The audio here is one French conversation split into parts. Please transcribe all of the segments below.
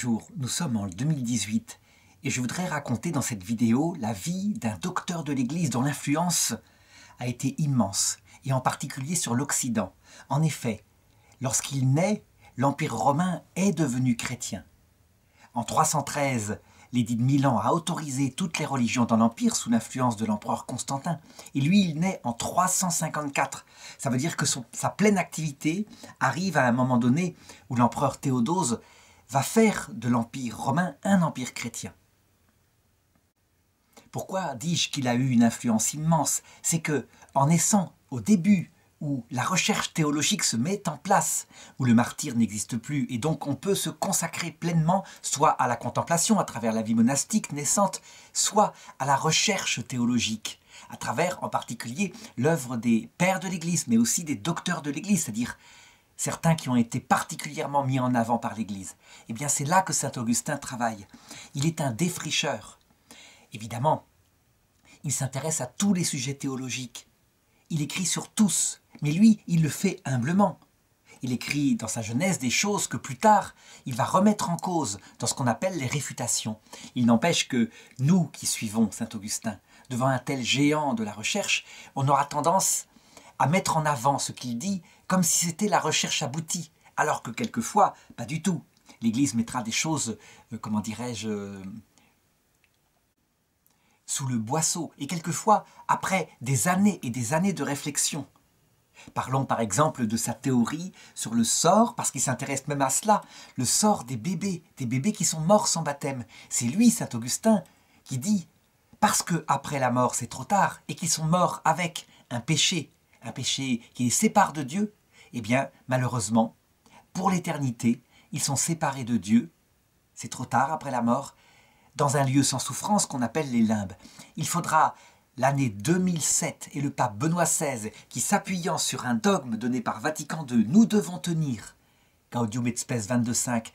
Bonjour, nous sommes en 2018 et je voudrais raconter dans cette vidéo la vie d'un docteur de l'Église dont l'influence a été immense, et en particulier sur l'Occident. En effet, lorsqu'il naît, l'Empire romain est devenu chrétien. En 313, l'édit de Milan a autorisé toutes les religions dans l'Empire sous l'influence de l'empereur Constantin. Et lui, il naît en 354. Ça veut dire que sa pleine activité arrive à un moment donné où l'empereur Théodose va faire de l'Empire romain un empire chrétien. Pourquoi dis-je qu'il a eu une influence immense? C'est que, en naissant au début où la recherche théologique se met en place, où le martyr n'existe plus, et donc on peut se consacrer pleinement soit à la contemplation à travers la vie monastique naissante, soit à la recherche théologique, à travers en particulier l'œuvre des pères de l'Église, mais aussi des docteurs de l'Église, c'est-à-dire certains qui ont été particulièrement mis en avant par l'Église. Eh bien c'est là que Saint Augustin travaille. Il est un défricheur. Évidemment, il s'intéresse à tous les sujets théologiques. Il écrit sur tous, mais lui, il le fait humblement. Il écrit dans sa jeunesse des choses que plus tard, il va remettre en cause dans ce qu'on appelle les réfutations. Il n'empêche que nous qui suivons Saint Augustin, devant un tel géant de la recherche, on aura tendance à mettre en avant ce qu'il dit comme si c'était la recherche aboutie, alors que quelquefois, pas du tout. L'Église mettra des choses, euh, comment dirais-je, euh, sous le boisseau, et quelquefois après des années et des années de réflexion. Parlons par exemple de sa théorie sur le sort, parce qu'il s'intéresse même à cela, le sort des bébés, des bébés qui sont morts sans baptême. C'est lui, saint Augustin, qui dit parce que après la mort c'est trop tard et qu'ils sont morts avec un péché, un péché qui les sépare de Dieu, eh bien malheureusement, pour l'éternité, ils sont séparés de Dieu. C'est trop tard après la mort dans un lieu sans souffrance qu'on appelle les limbes. Il faudra l'année 2007 et le pape Benoît XVI qui, s'appuyant sur un dogme donné par Vatican II, nous devons tenir, Gaudium et Spes 22.5,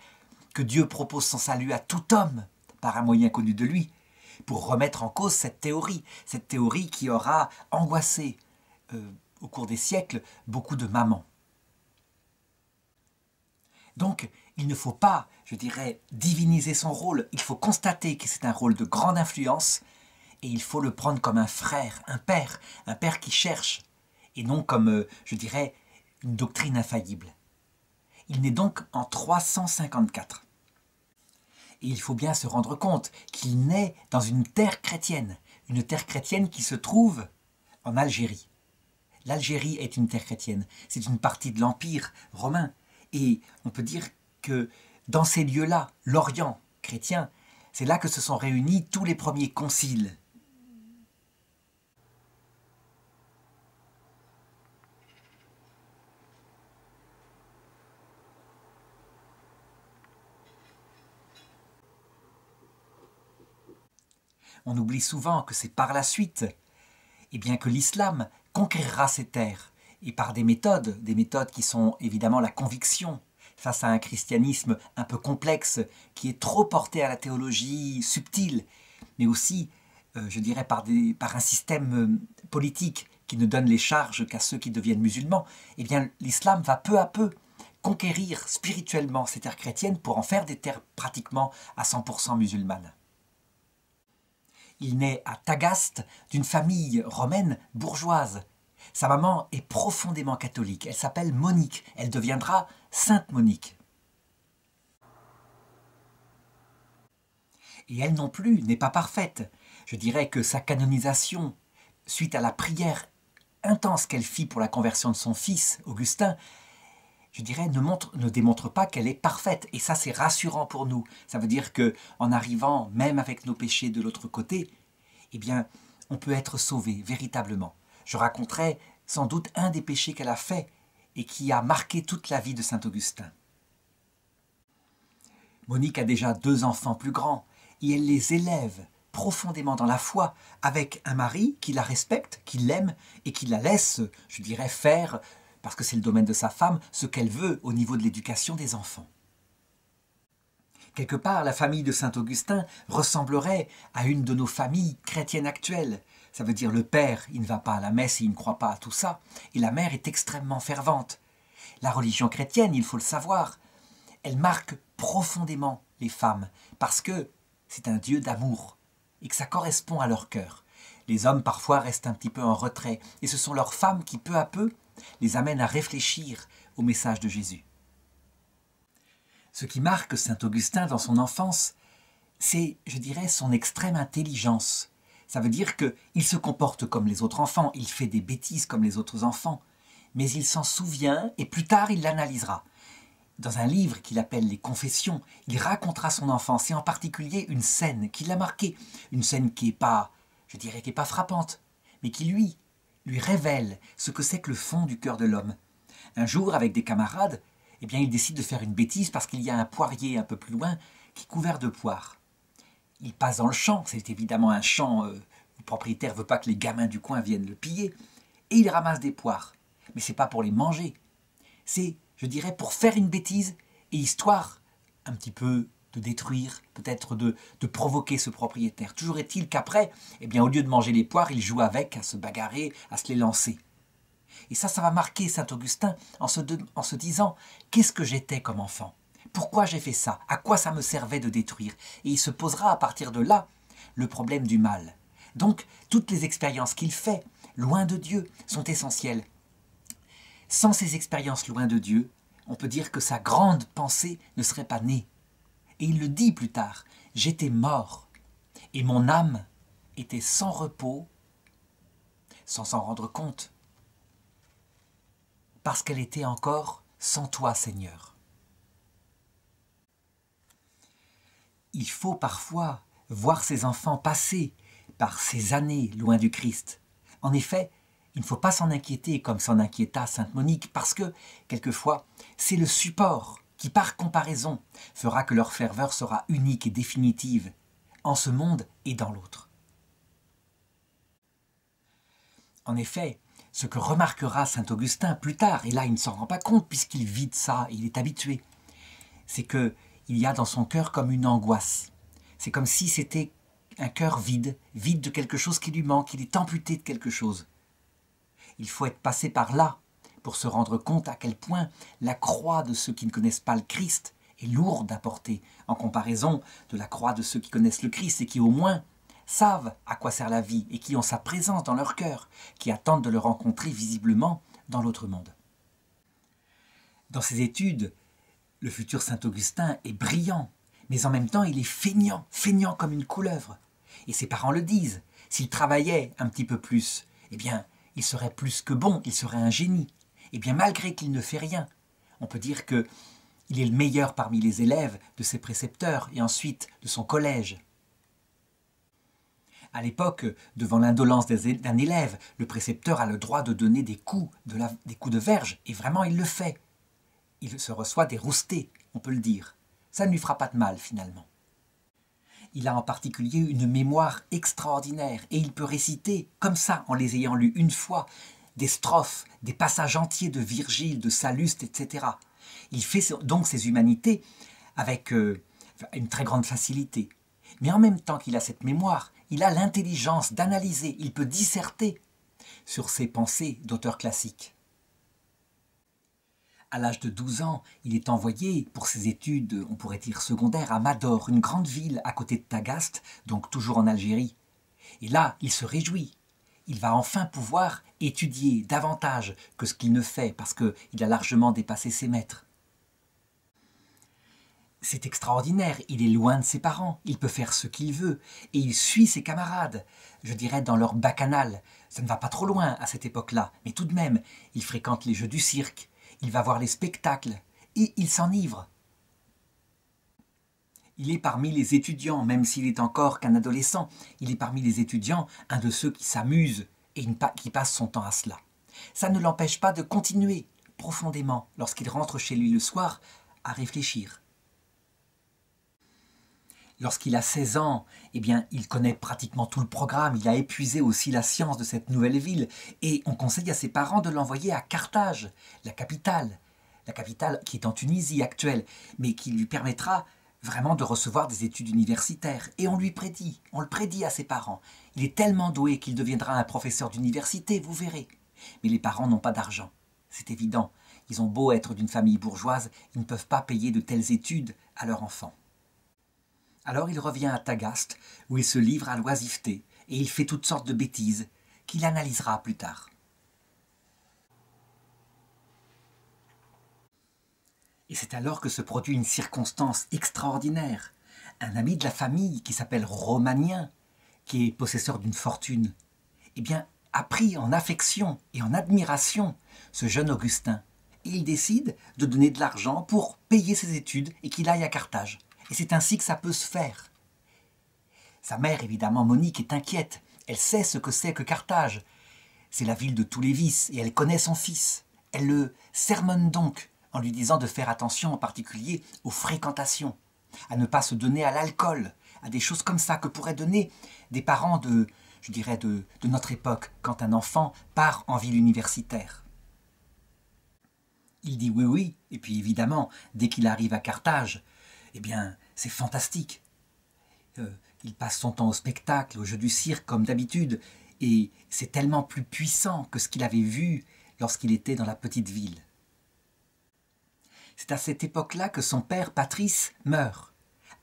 que Dieu propose son salut à tout homme par un moyen connu de lui, pour remettre en cause cette théorie, cette théorie qui aura angoissé euh, au cours des siècles beaucoup de mamans. Donc, il ne faut pas, je dirais, diviniser son rôle. Il faut constater que c'est un rôle de grande influence et il faut le prendre comme un frère, un père, un père qui cherche et non comme, euh, je dirais, une doctrine infaillible. Il naît donc en 354. Et il faut bien se rendre compte qu'il naît dans une terre chrétienne, une terre chrétienne qui se trouve en Algérie. L'Algérie est une terre chrétienne, c'est une partie de l'Empire romain, et on peut dire que dans ces lieux-là, l'Orient chrétien, c'est là que se sont réunis tous les premiers conciles. On oublie souvent que c'est par la suite, et eh bien que l'islam conquérera ces terres, et par des méthodes, des méthodes qui sont évidemment la conviction, face à un christianisme un peu complexe, qui est trop porté à la théologie subtile, mais aussi, euh, je dirais, par, par un système euh, politique qui ne donne les charges qu'à ceux qui deviennent musulmans, eh bien l'islam va peu à peu conquérir spirituellement ces terres chrétiennes pour en faire des terres pratiquement à 100% musulmanes. Il naît à Tagaste d'une famille romaine bourgeoise, sa maman est profondément catholique. Elle s'appelle Monique. Elle deviendra Sainte Monique. Et elle non plus n'est pas parfaite. Je dirais que sa canonisation, suite à la prière intense qu'elle fit pour la conversion de son fils, Augustin, je dirais, ne, montre, ne démontre pas qu'elle est parfaite. Et ça, c'est rassurant pour nous. Ça veut dire que, en arrivant, même avec nos péchés de l'autre côté, eh bien, on peut être sauvé véritablement je raconterai sans doute un des péchés qu'elle a fait et qui a marqué toute la vie de saint Augustin. Monique a déjà deux enfants plus grands et elle les élève profondément dans la foi avec un mari qui la respecte, qui l'aime et qui la laisse, je dirais, faire, parce que c'est le domaine de sa femme, ce qu'elle veut au niveau de l'éducation des enfants. Quelque part, la famille de saint Augustin ressemblerait à une de nos familles chrétiennes actuelles, ça veut dire le père, il ne va pas à la messe, il ne croit pas à tout ça, et la mère est extrêmement fervente. La religion chrétienne, il faut le savoir, elle marque profondément les femmes, parce que c'est un Dieu d'amour, et que ça correspond à leur cœur. Les hommes parfois restent un petit peu en retrait, et ce sont leurs femmes qui, peu à peu, les amènent à réfléchir au message de Jésus. Ce qui marque Saint Augustin dans son enfance, c'est, je dirais, son extrême intelligence. Ça veut dire qu'il se comporte comme les autres enfants, il fait des bêtises comme les autres enfants, mais il s'en souvient et plus tard il l'analysera. Dans un livre qu'il appelle Les Confessions, il racontera son enfance et en particulier une scène qui l'a marqué, une scène qui n'est pas, je dirais, qui n'est pas frappante, mais qui lui, révèle ce que c'est que le fond du cœur de l'homme. Un jour, avec des camarades, eh bien, il décide de faire une bêtise parce qu'il y a un poirier un peu plus loin qui est couvert de poires. Il passe dans le champ, c'est évidemment un champ, euh, le propriétaire veut pas que les gamins du coin viennent le piller, et il ramasse des poires. Mais c'est pas pour les manger, c'est je dirais, pour faire une bêtise et histoire un petit peu de détruire, peut-être de, provoquer ce propriétaire. Toujours est-il qu'après, eh bien, au lieu de manger les poires, il joue avec, à se bagarrer, à se les lancer. Et ça, ça va marquer Saint Augustin en se disant qu'est-ce que j'étais comme enfant? Pourquoi j'ai fait ça? À quoi ça me servait de détruire? Et il se posera à partir de là le problème du mal. Donc, toutes les expériences qu'il fait, loin de Dieu, sont essentielles. Sans ces expériences loin de Dieu, on peut dire que sa grande pensée ne serait pas née. Et il le dit plus tard, j'étais mort, et mon âme était sans repos, sans s'en rendre compte, parce qu'elle était encore sans toi, Seigneur. Il faut parfois voir ses enfants passer par ces années loin du Christ. En effet, il ne faut pas s'en inquiéter comme s'en inquiéta Sainte Monique, parce que, quelquefois, c'est le support qui, par comparaison, fera que leur ferveur sera unique et définitive, en ce monde et dans l'autre. En effet, ce que remarquera saint Augustin plus tard, et là il ne s'en rend pas compte puisqu'il vit de ça, il est habitué, c'est que il y a dans son cœur comme une angoisse. C'est comme si c'était un cœur vide, vide de quelque chose qui lui manque, il est amputé de quelque chose. Il faut être passé par là pour se rendre compte à quel point la croix de ceux qui ne connaissent pas le Christ est lourde à porter en comparaison de la croix de ceux qui connaissent le Christ et qui au moins savent à quoi sert la vie et qui ont sa présence dans leur cœur, qui attendent de le rencontrer visiblement dans l'autre monde. Dans ses études, le futur Saint Augustin est brillant, mais en même temps il est feignant, feignant comme une couleuvre. Et ses parents le disent, s'il travaillait un petit peu plus, eh bien, il serait plus que bon, il serait un génie. Et bien malgré qu'il ne fait rien, on peut dire que il est le meilleur parmi les élèves de ses précepteurs et ensuite de son collège. À l'époque, devant l'indolence d'un élève, le précepteur a le droit de donner des coups de, des coups de verge, et vraiment il le fait. Il se reçoit des roustés, on peut le dire. Ça ne lui fera pas de mal finalement. Il a en particulier une mémoire extraordinaire et il peut réciter, comme ça, en les ayant lus une fois, des strophes, des passages entiers de Virgile, de Salluste, etc. Il fait donc ses humanités avec euh, une très grande facilité. Mais en même temps qu'il a cette mémoire, il a l'intelligence d'analyser, il peut disserter sur ses pensées d'auteur classique. À l'âge de 12 ans, il est envoyé pour ses études, on pourrait dire secondaires, à Mador, une grande ville à côté de Tagaste, donc toujours en Algérie. Et là, il se réjouit. Il va enfin pouvoir étudier davantage que ce qu'il ne fait parce qu'il a largement dépassé ses maîtres. C'est extraordinaire, il est loin de ses parents, il peut faire ce qu'il veut, et il suit ses camarades, je dirais dans leur bacchanal. Ça ne va pas trop loin à cette époque-là, mais tout de même, il fréquente les jeux du cirque, il va voir les spectacles et il s'enivre. Il est parmi les étudiants, même s'il est encore qu'un adolescent, il est parmi les étudiants un de ceux qui s'amusent et qui passent son temps à cela. Ça ne l'empêche pas de continuer profondément, lorsqu'il rentre chez lui le soir, à réfléchir. Lorsqu'il a 16 ans, eh bien, il connaît pratiquement tout le programme, il a épuisé aussi la science de cette nouvelle ville, et on conseille à ses parents de l'envoyer à Carthage, la capitale, la capitale qui est en Tunisie actuelle, mais qui lui permettra vraiment de recevoir des études universitaires. Et on lui prédit, on le prédit à ses parents. Il est tellement doué qu'il deviendra un professeur d'université, vous verrez. Mais les parents n'ont pas d'argent, c'est évident. Ils ont beau être d'une famille bourgeoise, ils ne peuvent pas payer de telles études à leur enfant. Alors il revient à Tagaste, où il se livre à l'oisiveté, et il fait toutes sortes de bêtises, qu'il analysera plus tard. Et c'est alors que se produit une circonstance extraordinaire. Un ami de la famille qui s'appelle Romanien, qui est possesseur d'une fortune, eh bien, a pris en affection et en admiration ce jeune Augustin. Et il décide de donner de l'argent pour payer ses études et qu'il aille à Carthage. Et c'est ainsi que ça peut se faire. Sa mère, évidemment, Monique, est inquiète. Elle sait ce que c'est que Carthage. C'est la ville de tous les vices, et elle connaît son fils. Elle le sermonne donc en lui disant de faire attention en particulier aux fréquentations, à ne pas se donner à l'alcool, à des choses comme ça que pourraient donner des parents de, je dirais, de, notre époque quand un enfant part en ville universitaire. Il dit oui, oui, et puis évidemment, dès qu'il arrive à Carthage, eh bien, c'est fantastique. Euh, il passe son temps au spectacle, au jeu du cirque, comme d'habitude, et c'est tellement plus puissant que ce qu'il avait vu lorsqu'il était dans la petite ville. C'est à cette époque-là que son père Patrice meurt,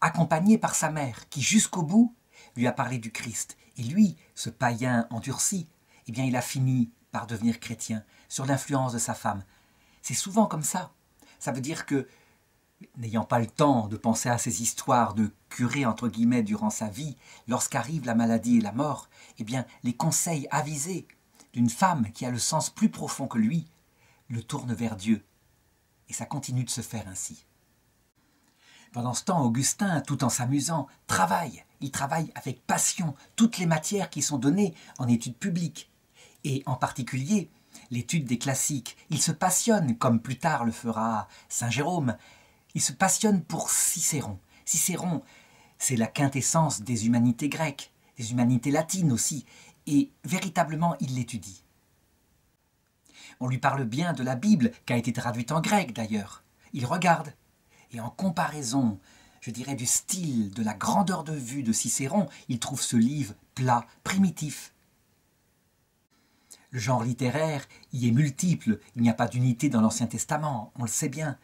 accompagné par sa mère, qui jusqu'au bout lui a parlé du Christ. Et lui, ce païen endurci, eh bien il a fini par devenir chrétien sur l'influence de sa femme. C'est souvent comme ça. Ça veut dire que n'ayant pas le temps de penser à ces histoires de curé entre guillemets durant sa vie, lorsqu'arrive la maladie et la mort, eh bien les conseils avisés d'une femme qui a le sens plus profond que lui le tournent vers Dieu. Et ça continue de se faire ainsi. Pendant ce temps, Augustin, tout en s'amusant, travaille. Il travaille avec passion toutes les matières qui sont données en études publiques. Et en particulier, l'étude des classiques. Il se passionne, comme plus tard le fera Saint Jérôme, il se passionne pour Cicéron. Cicéron, c'est la quintessence des humanités grecques, des humanités latines aussi, et véritablement il l'étudie. On lui parle bien de la Bible, qui a été traduite en grec d'ailleurs. Il regarde, et en comparaison, je dirais, du style, de la grandeur de vue de Cicéron, il trouve ce livre plat, primitif. Le genre littéraire y est multiple, il n'y a pas d'unité dans l'Ancien Testament, on le sait bien.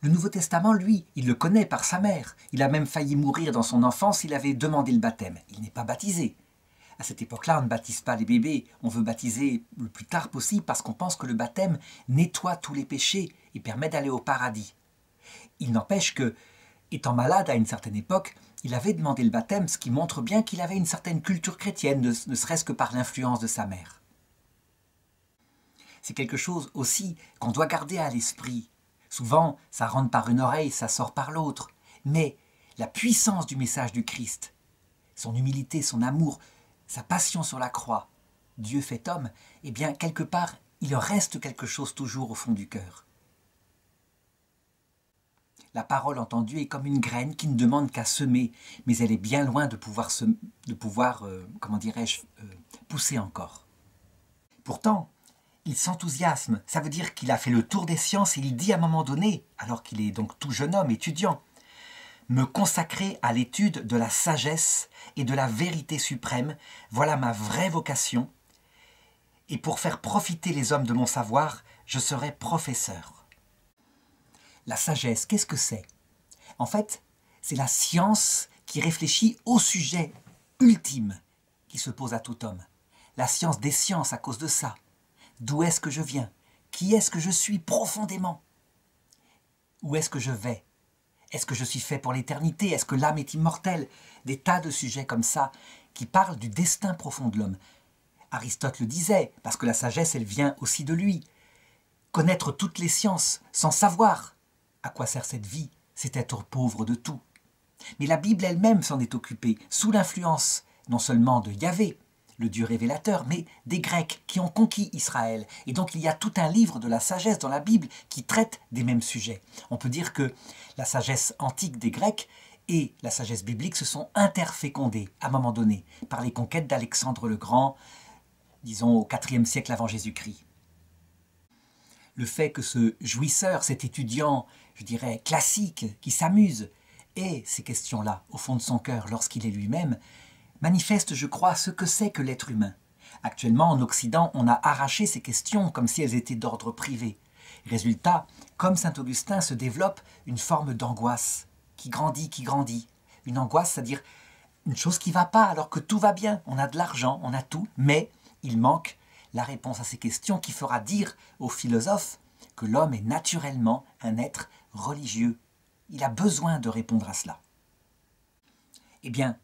Le Nouveau Testament, lui, il le connaît par sa mère. Il a même failli mourir dans son enfance, il avait demandé le baptême. Il n'est pas baptisé. À cette époque-là, on ne baptise pas les bébés, on veut baptiser le plus tard possible parce qu'on pense que le baptême nettoie tous les péchés et permet d'aller au paradis. Il n'empêche que, étant malade à une certaine époque, il avait demandé le baptême, ce qui montre bien qu'il avait une certaine culture chrétienne, ne, ne serait-ce que par l'influence de sa mère. C'est quelque chose aussi qu'on doit garder à l'esprit Souvent, ça rentre par une oreille, ça sort par l'autre. Mais la puissance du message du Christ, son humilité, son amour, sa passion sur la croix, Dieu fait homme, eh bien, quelque part, il reste quelque chose toujours au fond du cœur. La parole entendue est comme une graine qui ne demande qu'à semer, mais elle est bien loin de pouvoir, de pouvoir euh, comment dirais-je, euh, pousser encore. Pourtant, il s'enthousiasme. Ça veut dire qu'il a fait le tour des sciences et il dit à un moment donné, alors qu'il est donc tout jeune homme, étudiant, me consacrer à l'étude de la sagesse et de la vérité suprême, voilà ma vraie vocation. Et pour faire profiter les hommes de mon savoir, je serai professeur. La sagesse, qu'est-ce que c'est? En fait, c'est la science qui réfléchit au sujet ultime qui se pose à tout homme. La science des sciences à cause de ça. D'où est-ce que je viens? Qui est-ce que je suis profondément? Où est-ce que je vais? Est-ce que je suis fait pour l'éternité? Est-ce que l'âme est immortelle? Des tas de sujets comme ça qui parlent du destin profond de l'homme. Aristote le disait, parce que la sagesse, elle vient aussi de lui. Connaître toutes les sciences sans savoir à quoi sert cette vie, c'est être pauvre de tout. Mais la Bible elle-même s'en est occupée, sous l'influence non seulement de Yahvé, le Dieu révélateur, mais des Grecs qui ont conquis Israël. Et donc il y a tout un livre de la sagesse dans la Bible qui traite des mêmes sujets. On peut dire que la sagesse antique des Grecs et la sagesse biblique se sont interfécondées à un moment donné par les conquêtes d'Alexandre le Grand, disons au IVe siècle avant Jésus-Christ. Le fait que ce jouisseur, cet étudiant, je dirais, classique, qui s'amuse, ait ces questions-là au fond de son cœur lorsqu'il est lui-même, manifeste, je crois, ce que c'est que l'être humain. Actuellement, en Occident, on a arraché ces questions comme si elles étaient d'ordre privé. Résultat, comme saint Augustin se développe une forme d'angoisse, qui grandit, qui grandit. Une angoisse, c'est-à-dire une chose qui va pas alors que tout va bien. On a de l'argent, on a tout, mais il manque la réponse à ces questions qui fera dire aux philosophes que l'homme est naturellement un être religieux. Il a besoin de répondre à cela. Eh bien,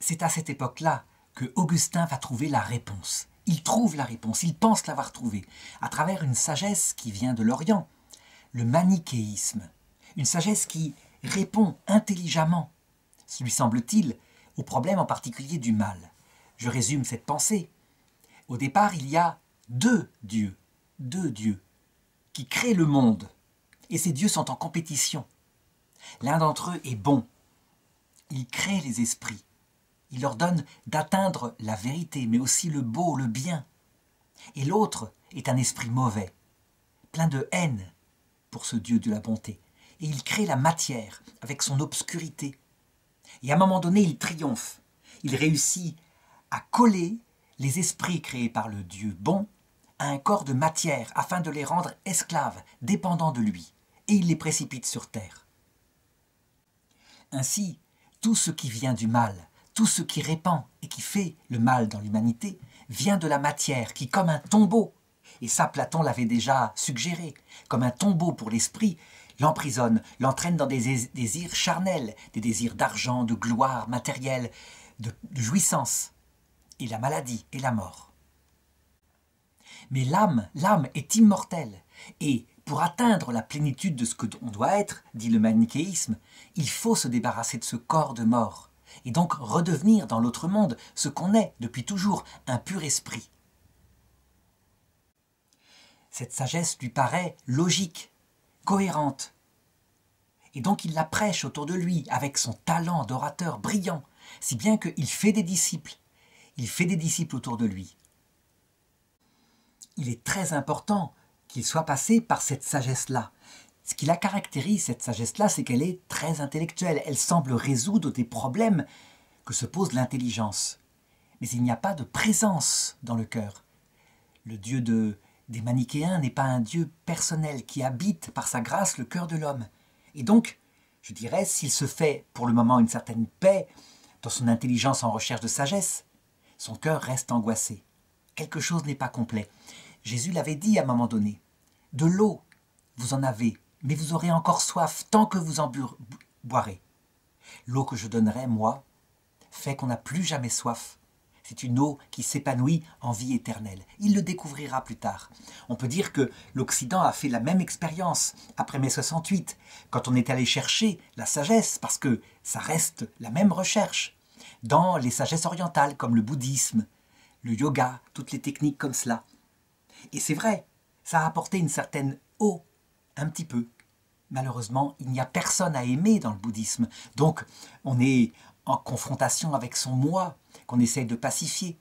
c'est à cette époque-là que Augustin va trouver la réponse. Il trouve la réponse, il pense l'avoir trouvée, à travers une sagesse qui vient de l'Orient, le manichéisme, une sagesse qui répond intelligemment, lui semble-t-il, au problème en particulier du mal. Je résume cette pensée. Au départ, il y a deux dieux, deux dieux, qui créent le monde, et ces dieux sont en compétition. L'un d'entre eux est bon, il crée les esprits, il leur donne d'atteindre la vérité, mais aussi le beau, le bien. Et l'autre est un esprit mauvais, plein de haine pour ce Dieu de la bonté. Et il crée la matière avec son obscurité. Et à un moment donné, il triomphe. Il réussit à coller les esprits créés par le Dieu bon à un corps de matière afin de les rendre esclaves, dépendants de lui. Et il les précipite sur terre. Ainsi, tout ce qui vient du mal, tout ce qui répand et qui fait le mal dans l'humanité vient de la matière qui, comme un tombeau, et ça Platon l'avait déjà suggéré, comme un tombeau pour l'esprit, l'emprisonne, l'entraîne dans des désirs charnels, des désirs d'argent, de gloire matérielle, de, jouissance, et la maladie et la mort. Mais l'âme, l'âme est immortelle, et pour atteindre la plénitude de ce que l'on doit être, dit le manichéisme, il faut se débarrasser de ce corps de mort, et donc redevenir dans l'autre monde ce qu'on est depuis toujours, un pur esprit. Cette sagesse lui paraît logique, cohérente. Et donc il la prêche autour de lui avec son talent d'orateur brillant, si bien qu'il fait des disciples. Il fait des disciples autour de lui. Il est très important qu'il soit passé par cette sagesse-là, ce qui la caractérise, cette sagesse-là, c'est qu'elle est très intellectuelle. Elle semble résoudre des problèmes que se pose l'intelligence. Mais il n'y a pas de présence dans le cœur. Le Dieu de, des manichéens n'est pas un Dieu personnel qui habite par sa grâce le cœur de l'homme. Et donc, je dirais, s'il se fait pour le moment une certaine paix dans son intelligence en recherche de sagesse, son cœur reste angoissé. Quelque chose n'est pas complet. Jésus l'avait dit à un moment donné. De l'eau, vous en avez, mais vous aurez encore soif tant que vous en boirez. L'eau que je donnerai, moi, fait qu'on n'a plus jamais soif. C'est une eau qui s'épanouit en vie éternelle. Il le découvrira plus tard. On peut dire que l'Occident a fait la même expérience après mai 68, quand on est allé chercher la sagesse, parce que ça reste la même recherche, dans les sagesses orientales comme le bouddhisme, le yoga, toutes les techniques comme cela. Et c'est vrai, ça a apporté une certaine eau un petit peu. Malheureusement, il n'y a personne à aimer dans le bouddhisme. Donc, on est en confrontation avec son moi qu'on essaye de pacifier.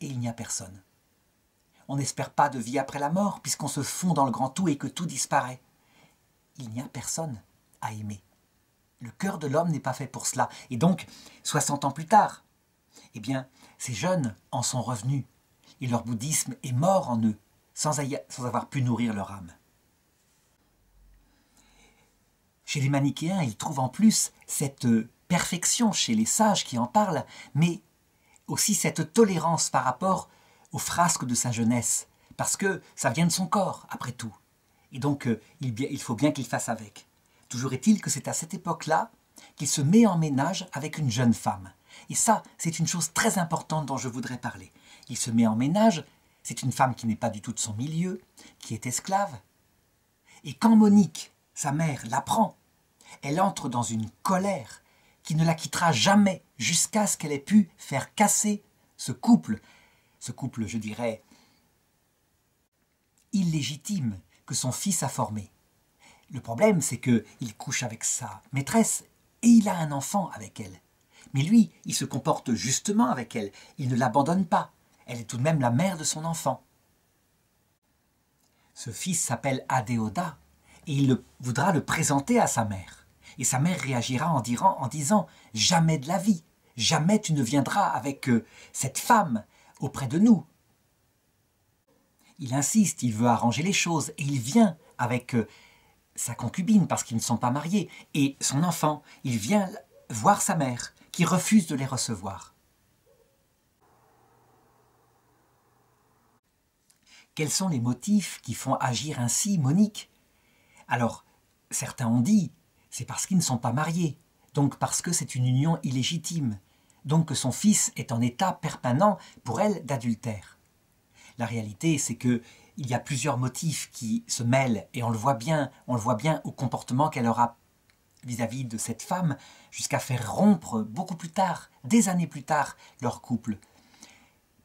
Et il n'y a personne. On n'espère pas de vie après la mort, puisqu'on se fond dans le grand tout et que tout disparaît. Il n'y a personne à aimer. Le cœur de l'homme n'est pas fait pour cela. Et donc, 60 ans plus tard, eh bien, ces jeunes en sont revenus. Et leur bouddhisme est mort en eux, sans, sans avoir pu nourrir leur âme. Chez les manichéens, ils trouvent en plus cette perfection chez les sages qui en parlent, mais aussi cette tolérance par rapport aux frasques de sa jeunesse, parce que ça vient de son corps, après tout. Et donc, euh, il faut bien qu'il fasse avec. Toujours est-il que c'est à cette époque-là qu'il se met en ménage avec une jeune femme. Et ça, c'est une chose très importante dont je voudrais parler. Il se met en ménage, c'est une femme qui n'est pas du tout de son milieu, qui est esclave. Et quand Monique, sa mère, l'apprend, elle entre dans une colère qui ne la quittera jamais jusqu'à ce qu'elle ait pu faire casser ce couple, ce couple, je dirais, illégitime que son fils a formé. Le problème, c'est qu'il couche avec sa maîtresse et il a un enfant avec elle. Mais lui, il se comporte justement avec elle, il ne l'abandonne pas. Elle est tout de même la mère de son enfant. Ce fils s'appelle Adéoda et il voudra le présenter à sa mère. Et sa mère réagira en, disant Jamais de la vie, jamais tu ne viendras avec euh, cette femme auprès de nous. Il insiste, il veut arranger les choses, et il vient avec euh, sa concubine parce qu'ils ne sont pas mariés, et son enfant, il vient voir sa mère, qui refuse de les recevoir. Quels sont les motifs qui font agir ainsi Monique? Alors, certains ont dit, c'est parce qu'ils ne sont pas mariés, donc parce que c'est une union illégitime, donc que son fils est en état permanent pour elle d'adultère. La réalité, c'est que il y a plusieurs motifs qui se mêlent et on le voit bien, on le voit bien au comportement qu'elle aura vis-à-vis de cette femme jusqu'à faire rompre beaucoup plus tard, des années plus tard, leur couple.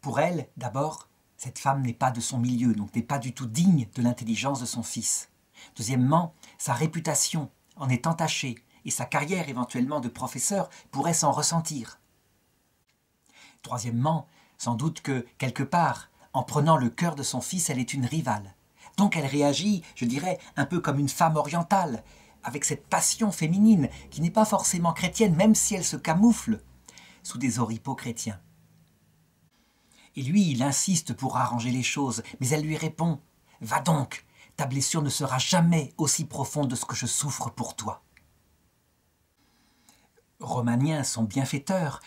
Pour elle, d'abord, cette femme n'est pas de son milieu, donc n'est pas du tout digne de l'intelligence de son fils. Deuxièmement, sa réputation en est entachée et sa carrière éventuellement de professeur pourrait s'en ressentir. Troisièmement, sans doute que, quelque part, en prenant le cœur de son fils, elle est une rivale. Donc elle réagit, je dirais, un peu comme une femme orientale, avec cette passion féminine qui n'est pas forcément chrétienne, même si elle se camoufle sous des oripeaux chrétiens. Et lui, il insiste pour arranger les choses, mais elle lui répond Va donc, ta blessure ne sera jamais aussi profonde de ce que je souffre pour toi. Romanien, son bienfaiteur,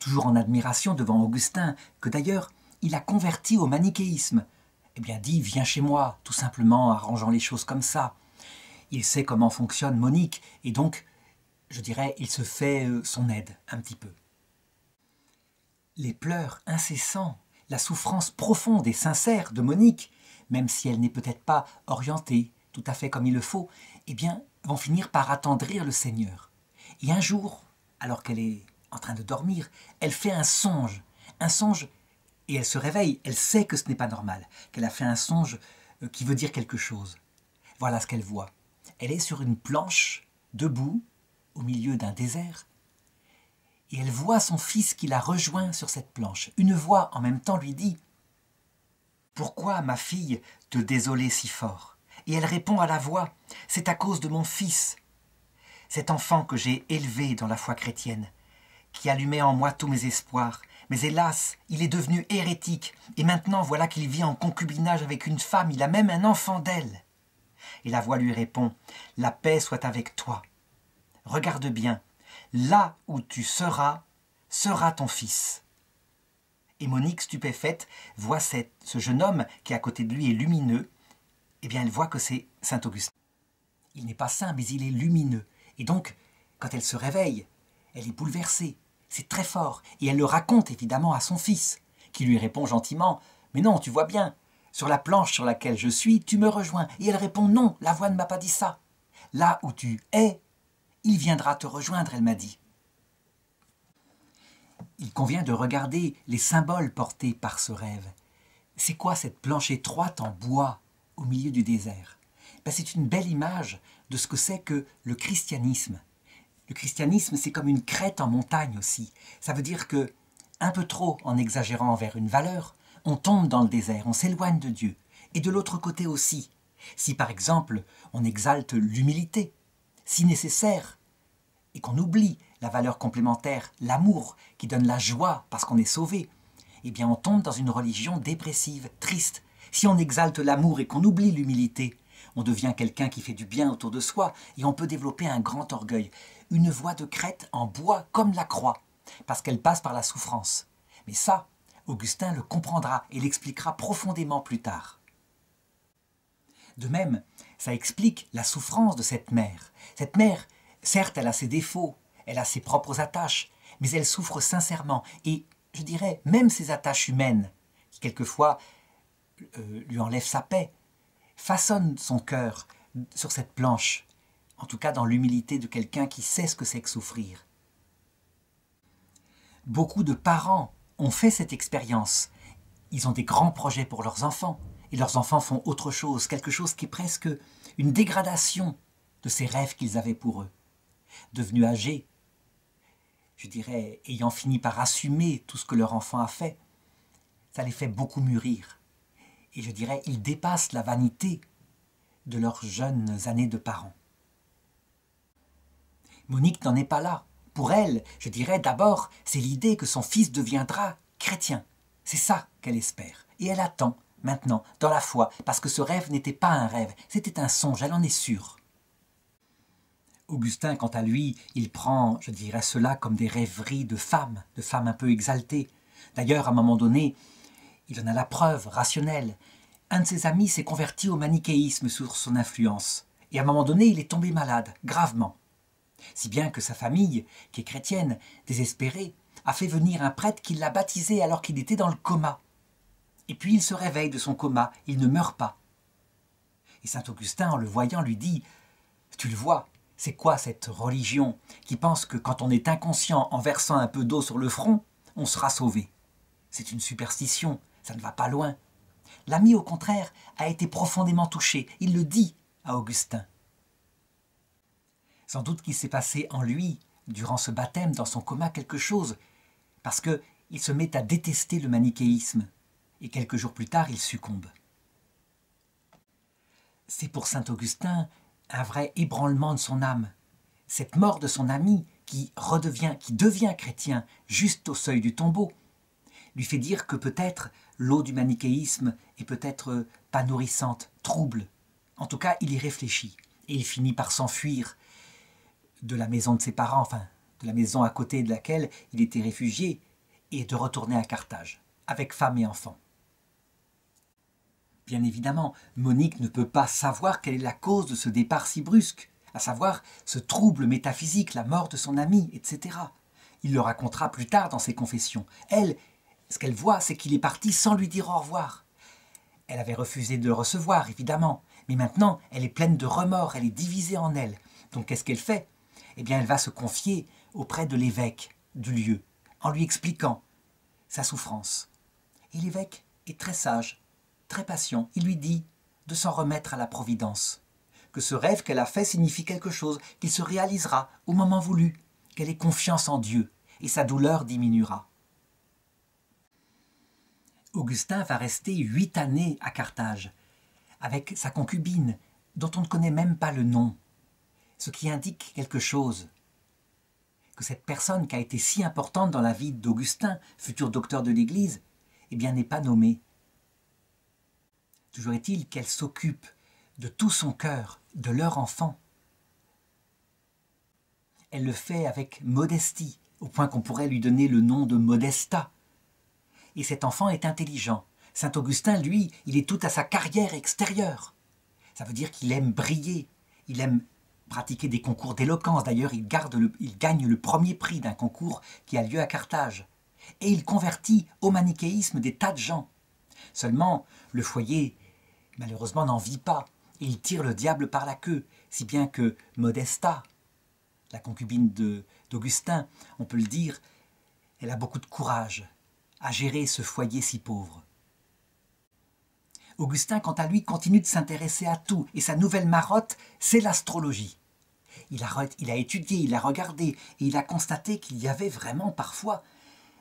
toujours en admiration devant Augustin, que d'ailleurs il a converti au manichéisme, eh bien dit Viens chez moi, tout simplement arrangeant les choses comme ça il sait comment fonctionne Monique, et donc, je dirais, il se fait euh, son aide un petit peu. Les pleurs incessants, la souffrance profonde et sincère de Monique, même si elle n'est peut-être pas orientée tout à fait comme il le faut, eh bien, vont finir par attendrir le Seigneur. Et un jour, alors qu'elle est en train de dormir, elle fait un songe, un songe, et elle se réveille, elle sait que ce n'est pas normal, qu'elle a fait un songe euh, qui veut dire quelque chose. Voilà ce qu'elle voit. Elle est sur une planche, debout, au milieu d'un désert, et elle voit son fils qui la rejoint sur cette planche. Une voix en même temps lui dit Pourquoi, ma fille, te désoler si fort? Et elle répond à la voix C'est à cause de mon fils, cet enfant que j'ai élevé dans la foi chrétienne, qui allumait en moi tous mes espoirs. Mais hélas, il est devenu hérétique, et maintenant voilà qu'il vit en concubinage avec une femme, il a même un enfant d'elle. Et la voix lui répond La paix soit avec toi. Regarde bien, là où tu seras, sera ton fils. Et Monique, stupéfaite, voit ce jeune homme qui à côté de lui est lumineux. Eh bien, elle voit que c'est saint Augustin. Il n'est pas saint, mais il est lumineux. Et donc, quand elle se réveille, elle est bouleversée. C'est très fort. Et elle le raconte évidemment à son fils, qui lui répond gentiment Mais non, tu vois bien, sur la planche sur laquelle je suis, tu me rejoins. Et elle répond Non, la voix ne m'a pas dit ça. Là où tu es, il viendra te rejoindre, elle m'a dit. Il convient de regarder les symboles portés par ce rêve. C'est quoi cette planche étroite en bois au milieu du désert? Ben, C'est une belle image de ce que c'est que le christianisme. Le christianisme, c'est comme une crête en montagne aussi. Ça veut dire que, un peu trop en exagérant vers une valeur, on tombe dans le désert, on s'éloigne de Dieu. Et de l'autre côté aussi, si par exemple on exalte l'humilité, si nécessaire, et qu'on oublie la valeur complémentaire, l'amour, qui donne la joie parce qu'on est sauvé, eh bien on tombe dans une religion dépressive, triste. Si on exalte l'amour et qu'on oublie l'humilité, on devient quelqu'un qui fait du bien autour de soi et on peut développer un grand orgueil, une voie de crête en bois comme la croix, parce qu'elle passe par la souffrance. Mais ça, Augustin le comprendra et l'expliquera profondément plus tard. De même, ça explique la souffrance de cette mère. Cette mère, certes, elle a ses défauts, elle a ses propres attaches, mais elle souffre sincèrement, et je dirais même ses attaches humaines, qui quelquefois euh, lui enlèvent sa paix, façonnent son cœur sur cette planche, en tout cas dans l'humilité de quelqu'un qui sait ce que c'est que souffrir. Beaucoup de parents ont fait cette expérience. Ils ont des grands projets pour leurs enfants, et leurs enfants font autre chose, quelque chose qui est presque une dégradation de ces rêves qu'ils avaient pour eux. Devenus âgés, je dirais, ayant fini par assumer tout ce que leur enfant a fait, ça les fait beaucoup mûrir. Et je dirais, ils dépassent la vanité de leurs jeunes années de parents. Monique n'en est pas là. Pour elle, je dirais d'abord, c'est l'idée que son fils deviendra chrétien. C'est ça qu'elle espère. Et elle attend, maintenant, dans la foi, parce que ce rêve n'était pas un rêve, c'était un songe, elle en est sûre. Augustin, quant à lui, il prend, je dirais cela, comme des rêveries de femmes, de femmes un peu exaltées. D'ailleurs, à un moment donné, il en a la preuve rationnelle. Un de ses amis s'est converti au manichéisme sous son influence. Et à un moment donné, il est tombé malade, gravement. Si bien que sa famille, qui est chrétienne, désespérée, a fait venir un prêtre qui l'a baptisé alors qu'il était dans le coma. Et puis il se réveille de son coma, il ne meurt pas. Et saint Augustin, en le voyant, lui dit Tu le vois, c'est quoi cette religion qui pense que quand on est inconscient en versant un peu d'eau sur le front, on sera sauvé? C'est une superstition, ça ne va pas loin. L'ami, au contraire, a été profondément touché. Il le dit à Augustin. Sans doute qu'il s'est passé en lui, durant ce baptême, dans son coma, quelque chose, parce qu'il se met à détester le manichéisme, et quelques jours plus tard, il succombe. C'est pour saint Augustin un vrai ébranlement de son âme. Cette mort de son ami, qui redevient, qui devient chrétien juste au seuil du tombeau, lui fait dire que peut-être l'eau du manichéisme est peut-être pas nourrissante, trouble. En tout cas, il y réfléchit et il finit par s'enfuir de la maison de ses parents, enfin de la maison à côté de laquelle il était réfugié, et de retourner à Carthage, avec femme et enfants. Bien évidemment, Monique ne peut pas savoir quelle est la cause de ce départ si brusque, à savoir ce trouble métaphysique, la mort de son ami, etc. Il le racontera plus tard dans ses confessions. Elle, ce qu'elle voit, c'est qu'il est parti sans lui dire au revoir. Elle avait refusé de le recevoir, évidemment, mais maintenant elle est pleine de remords, elle est divisée en elle. Donc qu'est-ce qu'elle fait? Eh bien, elle va se confier auprès de l'évêque du lieu, en lui expliquant sa souffrance. Et l'évêque est très sage, très patient, il lui dit de s'en remettre à la Providence, que ce rêve qu'elle a fait signifie quelque chose, qu'il se réalisera au moment voulu, qu'elle ait confiance en Dieu, et sa douleur diminuera. Augustin va rester huit années à Carthage, avec sa concubine, dont on ne connaît même pas le nom, ce qui indique quelque chose, que cette personne qui a été si importante dans la vie d'Augustin, futur docteur de l'Église, eh bien n'est pas nommée. Toujours est-il qu'elle s'occupe de tout son cœur de leur enfant. Elle le fait avec modestie, au point qu'on pourrait lui donner le nom de Modesta. Et cet enfant est intelligent. Saint Augustin, lui, il est tout à sa carrière extérieure. Ça veut dire qu'il aime briller, il aime pratiquer des concours d'éloquence. D'ailleurs, il, il gagne le premier prix d'un concours qui a lieu à Carthage. Et il convertit au manichéisme des tas de gens. Seulement, le foyer malheureusement n'en vit pas, il tire le diable par la queue, si bien que Modesta, la concubine d'Augustin, on peut le dire, elle a beaucoup de courage à gérer ce foyer si pauvre. Augustin, quant à lui, continue de s'intéresser à tout, et sa nouvelle marotte, c'est l'astrologie. Il a étudié, il a regardé, et il a constaté qu'il y avait vraiment parfois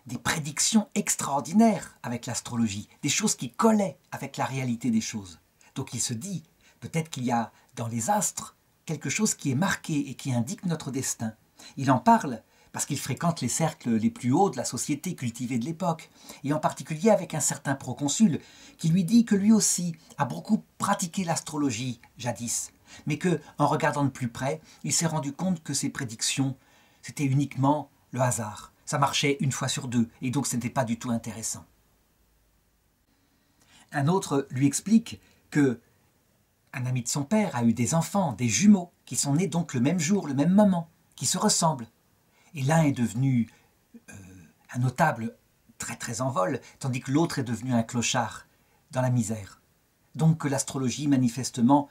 des prédictions extraordinaires avec l'astrologie, des choses qui collaient avec la réalité des choses. Donc il se dit, peut-être qu'il y a dans les astres quelque chose qui est marqué et qui indique notre destin. Il en parle parce qu'il fréquente les cercles les plus hauts de la société cultivée de l'époque, et en particulier avec un certain proconsul, qui lui dit que lui aussi a beaucoup pratiqué l'astrologie jadis, mais que, en regardant de plus près, il s'est rendu compte que ses prédictions, c'était uniquement le hasard. Ça marchait une fois sur deux, et donc ce n'était pas du tout intéressant. Un autre lui explique que un ami de son père a eu des enfants, des jumeaux, qui sont nés donc le même jour, le même moment, qui se ressemblent. Et l'un est devenu euh, un notable très très en vol, tandis que l'autre est devenu un clochard dans la misère. Donc que l'astrologie, manifestement,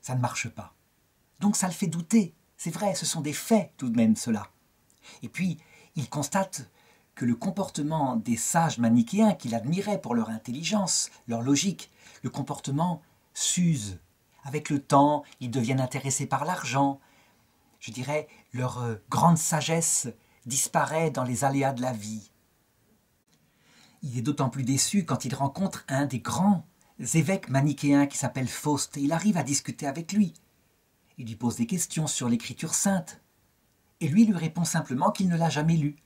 ça ne marche pas. Donc ça le fait douter. C'est vrai, ce sont des faits tout de même cela. Et puis, il constate que le comportement des sages manichéens qu'il admirait pour leur intelligence, leur logique, le comportement s'use. Avec le temps, ils deviennent intéressés par l'argent. Je dirais, leur euh, grande sagesse disparaît dans les aléas de la vie. Il est d'autant plus déçu quand il rencontre un des grands évêques manichéens qui s'appelle Faust et il arrive à discuter avec lui. Il lui pose des questions sur l'écriture sainte. Et lui lui répond simplement qu'il ne l'a jamais lu.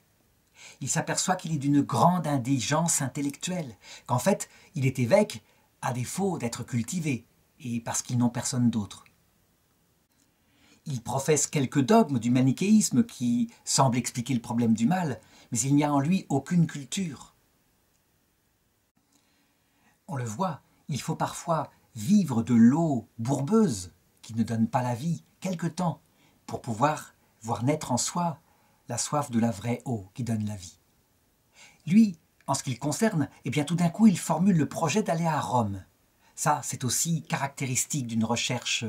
Il s'aperçoit qu'il est d'une grande indigence intellectuelle, qu'en fait il est évêque à défaut d'être cultivés, et parce qu'ils n'ont personne d'autre. Il professe quelques dogmes du manichéisme qui semblent expliquer le problème du mal, mais il n'y a en lui aucune culture. On le voit, il faut parfois vivre de l'eau bourbeuse qui ne donne pas la vie quelque temps pour pouvoir voir naître en soi la soif de la vraie eau qui donne la vie. Lui, en ce qui le concerne, eh bien tout d'un coup, il formule le projet d'aller à Rome. Ça, c'est aussi caractéristique d'une recherche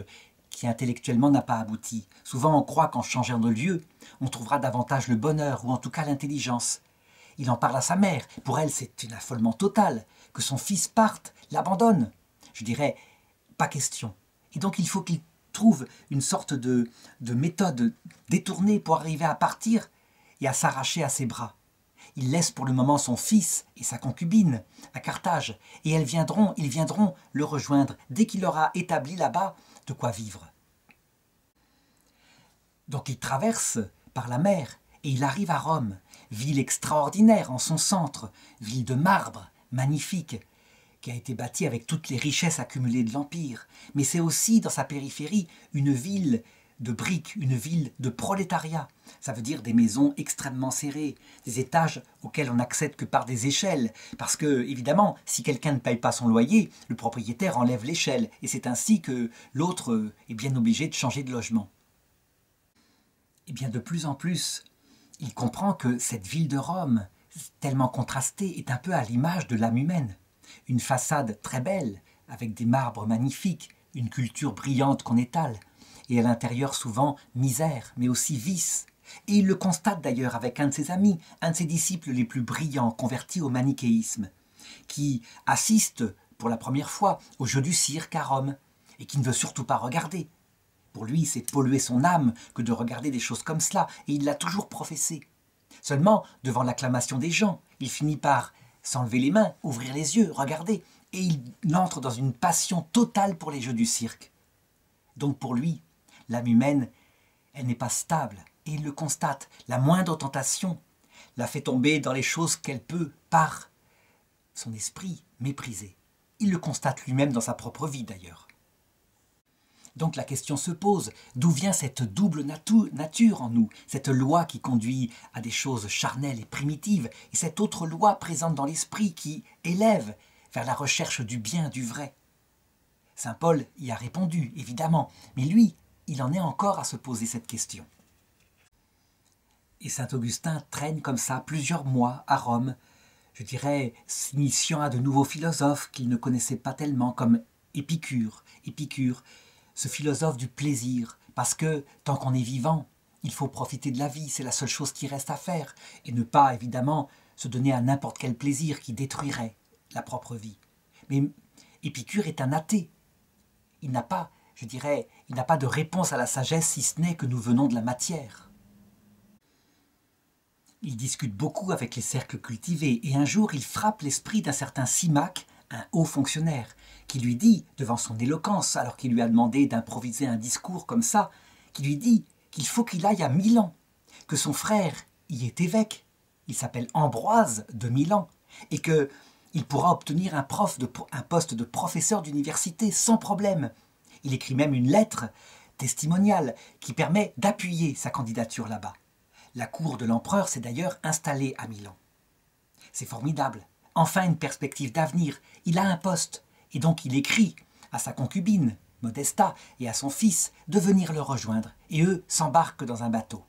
qui intellectuellement n'a pas abouti. Souvent, on croit qu'en changeant de lieu, on trouvera davantage le bonheur, ou en tout cas l'intelligence. Il en parle à sa mère. Pour elle, c'est un affolement total. Que son fils parte, l'abandonne. Je dirais, pas question. Et donc, il faut qu'il trouve une sorte de, de méthode détournée pour arriver à partir et à s'arracher à ses bras. Il laisse pour le moment son fils et sa concubine à Carthage, et elles viendront, ils viendront le rejoindre dès qu'il aura établi là-bas de quoi vivre. Donc il traverse par la mer et il arrive à Rome, ville extraordinaire en son centre, ville de marbre, magnifique, qui a été bâtie avec toutes les richesses accumulées de l'Empire. Mais c'est aussi dans sa périphérie une ville de briques, une ville de prolétariat. Ça veut dire des maisons extrêmement serrées, des étages auxquels on n'accède que par des échelles. Parce que, évidemment, si quelqu'un ne paye pas son loyer, le propriétaire enlève l'échelle. Et c'est ainsi que l'autre est bien obligé de changer de logement. Et bien de plus en plus, il comprend que cette ville de Rome, tellement contrastée, est un peu à l'image de l'âme humaine. Une façade très belle, avec des marbres magnifiques, une culture brillante qu'on étale, et à l'intérieur souvent misère, mais aussi vice. Et il le constate d'ailleurs avec un de ses amis, un de ses disciples les plus brillants, convertis au manichéisme, qui assiste pour la première fois au jeu du cirque à Rome, et qui ne veut surtout pas regarder. Pour lui, c'est polluer son âme que de regarder des choses comme cela, et il l'a toujours professé. Seulement, devant l'acclamation des gens, il finit par s'enlever les mains, ouvrir les yeux, regarder, et il entre dans une passion totale pour les jeux du cirque. Donc pour lui, l'âme humaine, elle n'est pas stable, et il le constate. La moindre tentation la fait tomber dans les choses qu'elle peut, par son esprit, mépriser. Il le constate lui-même dans sa propre vie d'ailleurs. Donc la question se pose, d'où vient cette double nature en nous, cette loi qui conduit à des choses charnelles et primitives, et cette autre loi présente dans l'esprit qui élève vers la recherche du bien, du vrai? Saint Paul y a répondu, évidemment, mais lui, il en est encore à se poser cette question. Et Saint Augustin traîne comme ça plusieurs mois à Rome, je dirais s'initiant à de nouveaux philosophes qu'il ne connaissait pas tellement, comme Épicure. Épicure, ce philosophe du plaisir, parce que tant qu'on est vivant, il faut profiter de la vie, c'est la seule chose qui reste à faire, et ne pas, évidemment, se donner à n'importe quel plaisir qui détruirait la propre vie. Mais Épicure est un athée. Il n'a pas je dirais, il n'a pas de réponse à la sagesse si ce n'est que nous venons de la matière. Il discute beaucoup avec les cercles cultivés et un jour il frappe l'esprit d'un certain Simac, un haut fonctionnaire, qui lui dit, devant son éloquence, alors qu'il lui a demandé d'improviser un discours comme ça, qui lui dit qu'il faut qu'il aille à Milan, que son frère y est évêque, il s'appelle Ambroise de Milan, et que il pourra obtenir un, poste de professeur d'université sans problème, il écrit même une lettre testimoniale qui permet d'appuyer sa candidature là-bas. La cour de l'empereur s'est d'ailleurs installée à Milan. C'est formidable. Enfin une perspective d'avenir. Il a un poste. Et donc il écrit à sa concubine, Modesta, et à son fils de venir le rejoindre. Et eux s'embarquent dans un bateau.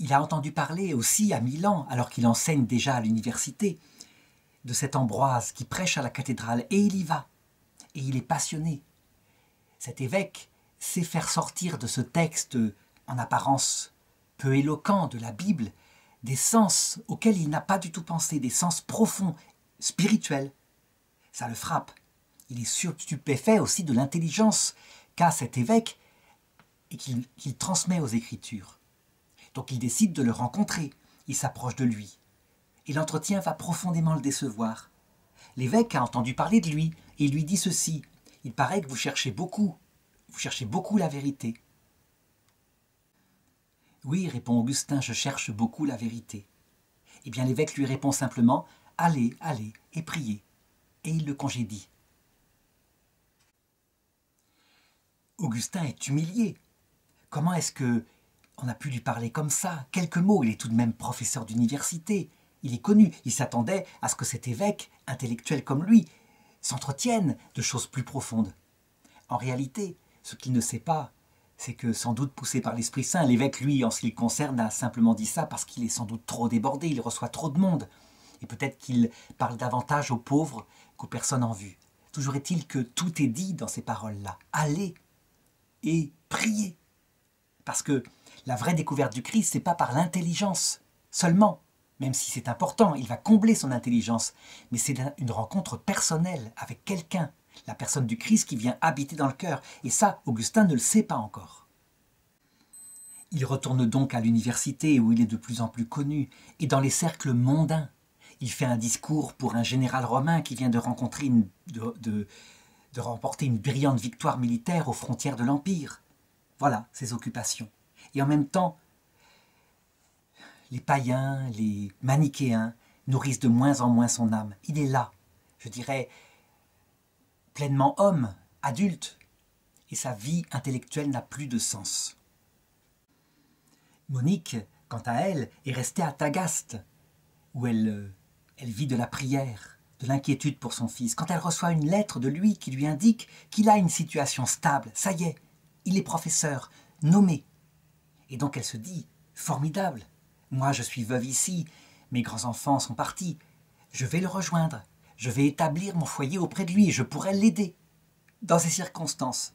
Il a entendu parler aussi à Milan, alors qu'il enseigne déjà à l'université, de cet Ambroise qui prêche à la cathédrale, et il y va et il est passionné. Cet évêque sait faire sortir de ce texte en apparence peu éloquent de la Bible des sens auxquels il n'a pas du tout pensé, des sens profonds, spirituels. Ça le frappe. Il est stupéfait aussi de l'intelligence qu'a cet évêque et qu'il transmet aux Écritures. Donc il décide de le rencontrer, il s'approche de lui. Et l'entretien va profondément le décevoir. L'évêque a entendu parler de lui, et il lui dit ceci Il paraît que vous cherchez beaucoup, vous cherchez beaucoup la vérité. Oui, répond Augustin, je cherche beaucoup la vérité. Eh bien, l'évêque lui répond simplement Allez, allez, et priez. Et il le congédie. Augustin est humilié. Comment est-ce que on a pu lui parler comme ça? Quelques mots, il est tout de même professeur d'université. Il est connu, il s'attendait à ce que cet évêque, intellectuel comme lui, s'entretienne de choses plus profondes. En réalité, ce qu'il ne sait pas, c'est que sans doute poussé par l'Esprit Saint, l'évêque, lui, en ce qui le concerne, a simplement dit ça parce qu'il est sans doute trop débordé, il reçoit trop de monde. Et peut-être qu'il parle davantage aux pauvres qu'aux personnes en vue. Toujours est-il que tout est dit dans ces paroles-là. Allez et priez. Parce que la vraie découverte du Christ, c'est pas par l'intelligence seulement, même si c'est important, il va combler son intelligence, mais c'est une rencontre personnelle avec quelqu'un, la personne du Christ qui vient habiter dans le cœur. Et ça, Augustin ne le sait pas encore. Il retourne donc à l'université où il est de plus en plus connu, et dans les cercles mondains. Il fait un discours pour un général romain qui vient de rencontrer remporter une brillante victoire militaire aux frontières de l'Empire. Voilà ses occupations. Et en même temps, les païens, les manichéens nourrissent de moins en moins son âme. Il est là, je dirais, pleinement homme, adulte, et sa vie intellectuelle n'a plus de sens. Monique, quant à elle, est restée à Tagaste, où elle, elle vit de la prière, de l'inquiétude pour son fils. Quand elle reçoit une lettre de lui qui lui indique qu'il a une situation stable, ça y est, il est professeur, nommé. Et donc elle se dit, formidable, moi je suis veuve ici, mes grands-enfants sont partis, je vais le rejoindre, je vais établir mon foyer auprès de lui je pourrai l'aider dans ces circonstances.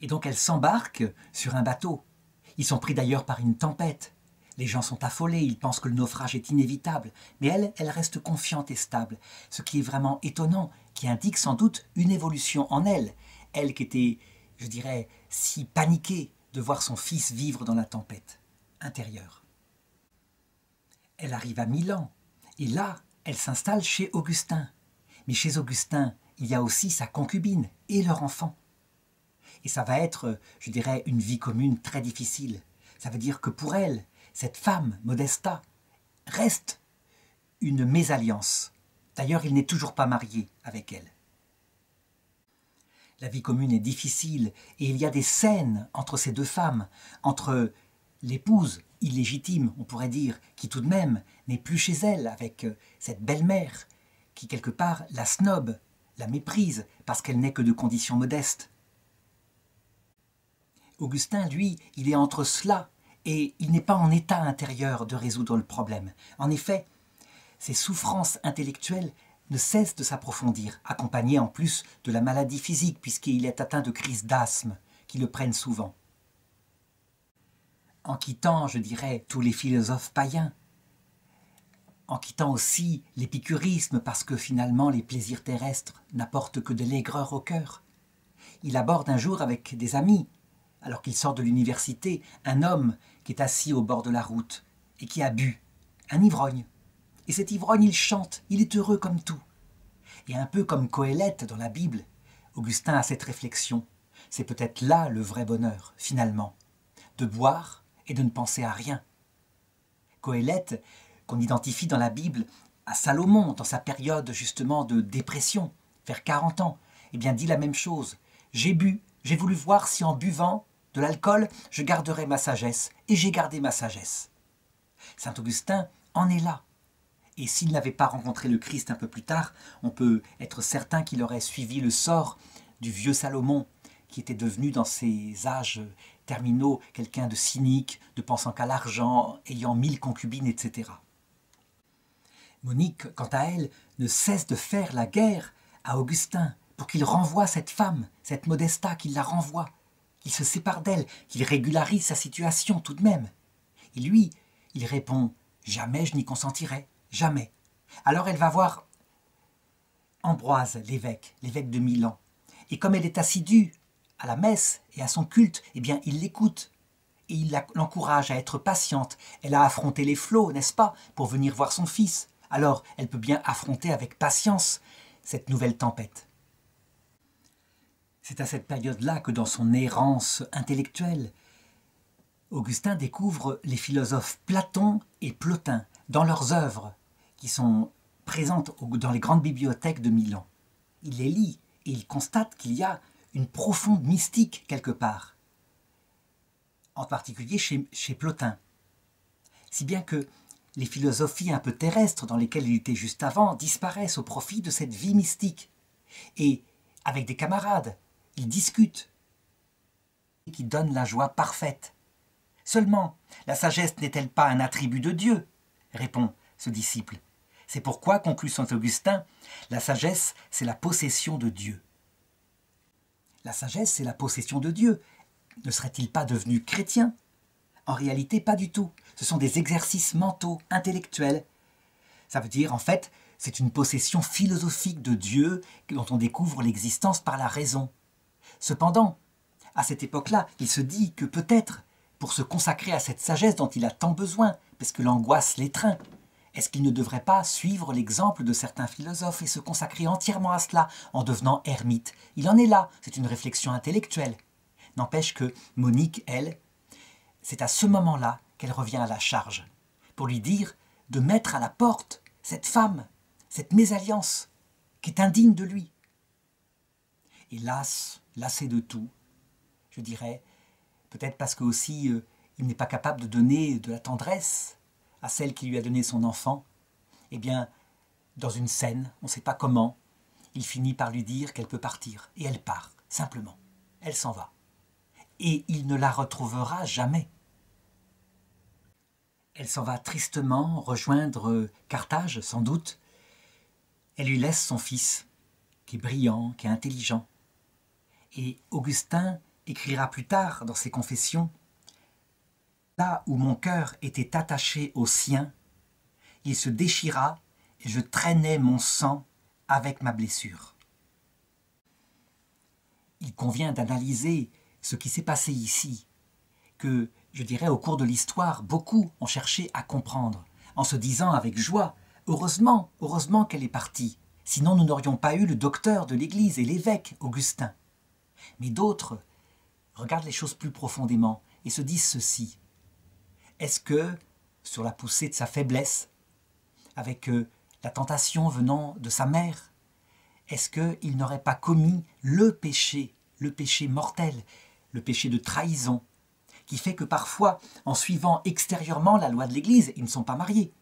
Et donc elle s'embarque sur un bateau. Ils sont pris d'ailleurs par une tempête. Les gens sont affolés, ils pensent que le naufrage est inévitable, mais elle, elle reste confiante et stable, ce qui est vraiment étonnant, qui indique sans doute une évolution en elle, elle qui était, je dirais, si paniquée de voir son fils vivre dans la tempête intérieure. Elle arrive à Milan, et là, elle s'installe chez Augustin. Mais chez Augustin, il y a aussi sa concubine et leur enfant. Et ça va être, je dirais, une vie commune très difficile. Ça veut dire que pour elle, cette femme, Modesta, reste une mésalliance. D'ailleurs, il n'est toujours pas marié avec elle. La vie commune est difficile et il y a des scènes entre ces deux femmes, entre l'épouse illégitime, on pourrait dire, qui tout de même n'est plus chez elle avec euh, cette belle-mère, qui quelque part la snob, la méprise, parce qu'elle n'est que de condition modeste. Augustin, lui, il est entre cela, et il n'est pas en état intérieur de résoudre le problème. En effet, ses souffrances intellectuelles ne cessent de s'approfondir, accompagnées en plus de la maladie physique, puisqu'il est atteint de crises d'asthme qui le prennent souvent en quittant, je dirais, tous les philosophes païens, en quittant aussi l'épicurisme parce que finalement les plaisirs terrestres n'apportent que de l'aigreur au cœur. Il aborde un jour avec des amis, alors qu'il sort de l'université, un homme qui est assis au bord de la route et qui a bu, un ivrogne. Et cet ivrogne, il chante, il est heureux comme tout. Et un peu comme Coëlette dans la Bible, Augustin a cette réflexion. C'est peut-être là le vrai bonheur, finalement, de boire et de ne penser à rien. Coëlette, qu'on identifie dans la Bible à Salomon, dans sa période justement de dépression, vers 40 ans, eh bien dit la même chose. J'ai bu, j'ai voulu voir si en buvant de l'alcool, je garderais ma sagesse, et j'ai gardé ma sagesse. Saint Augustin en est là. Et s'il n'avait pas rencontré le Christ un peu plus tard, on peut être certain qu'il aurait suivi le sort du vieux Salomon, qui était devenu dans ses âges terminaux quelqu'un de cynique, de pensant qu'à l'argent, ayant mille concubines, etc. Monique, quant à elle, ne cesse de faire la guerre à Augustin pour qu'il renvoie cette femme, cette Modesta, qu'il la renvoie, qu'il se sépare d'elle, qu'il régularise sa situation tout de même. Et lui, il répond Jamais je n'y consentirai, jamais. Alors elle va voir Ambroise, l'évêque, l'évêque de Milan. Et comme elle est assidue à la messe et à son culte, eh bien, il l'écoute. Et il l'encourage à être patiente. Elle a affronté les flots, n'est-ce pas, pour venir voir son fils. Alors, elle peut bien affronter avec patience cette nouvelle tempête. C'est à cette période-là que dans son errance intellectuelle, Augustin découvre les philosophes Platon et Plotin dans leurs œuvres, qui sont présentes dans les grandes bibliothèques de Milan. Il les lit et il constate qu'il y a une profonde mystique quelque part, en particulier chez, Plotin. Si bien que les philosophies un peu terrestres dans lesquelles il était juste avant disparaissent au profit de cette vie mystique. Et avec des camarades, il discute, qui donne la joie parfaite. Seulement, la sagesse n'est-elle pas un attribut de Dieu? répond ce disciple. C'est pourquoi, conclut saint Augustin, la sagesse, c'est la possession de Dieu. La sagesse, c'est la possession de Dieu. Ne serait-il pas devenu chrétien? En réalité, pas du tout. Ce sont des exercices mentaux, intellectuels. Ça veut dire, en fait, c'est une possession philosophique de Dieu dont on découvre l'existence par la raison. Cependant, à cette époque-là, il se dit que peut-être, pour se consacrer à cette sagesse dont il a tant besoin, parce que l'angoisse l'étreint, est-ce qu'il ne devrait pas suivre l'exemple de certains philosophes et se consacrer entièrement à cela en devenant ermite? Il en est là, c'est une réflexion intellectuelle. N'empêche que Monique, elle, c'est à ce moment-là qu'elle revient à la charge, pour lui dire de mettre à la porte cette femme, cette mésalliance, qui est indigne de lui. Hélas, lassé de tout, je dirais, peut-être parce que aussi euh, il n'est pas capable de donner de la tendresse à celle qui lui a donné son enfant, eh bien, dans une scène, on ne sait pas comment, il finit par lui dire qu'elle peut partir, et elle part, simplement. Elle s'en va. Et il ne la retrouvera jamais. Elle s'en va tristement rejoindre Carthage, sans doute. Elle lui laisse son fils, qui est brillant, qui est intelligent. Et Augustin écrira plus tard dans ses confessions Là où mon cœur était attaché au sien, il se déchira et je traînais mon sang avec ma blessure. Il convient d'analyser ce qui s'est passé ici, que, je dirais, au cours de l'histoire, beaucoup ont cherché à comprendre, en se disant avec joie Heureusement, heureusement qu'elle est partie, sinon nous n'aurions pas eu le docteur de l'Église et l'évêque Augustin. Mais d'autres regardent les choses plus profondément et se disent ceci. Est-ce que, sur la poussée de sa faiblesse, avec euh, la tentation venant de sa mère, est-ce qu'il n'aurait pas commis le péché, le péché mortel, le péché de trahison, qui fait que parfois, en suivant extérieurement la loi de l'Église, ils ne sont pas mariés,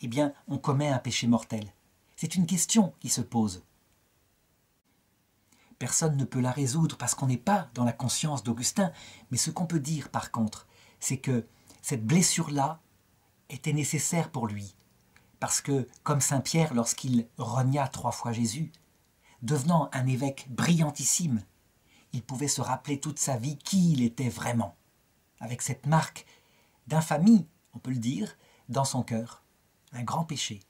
eh bien, on commet un péché mortel C'est une question qui se pose. Personne ne peut la résoudre parce qu'on n'est pas dans la conscience d'Augustin, mais ce qu'on peut dire par contre, c'est que cette blessure-là était nécessaire pour lui, parce que, comme Saint Pierre lorsqu'il renia trois fois Jésus, devenant un évêque brillantissime, il pouvait se rappeler toute sa vie qui il était vraiment, avec cette marque d'infamie, on peut le dire, dans son cœur, un grand péché.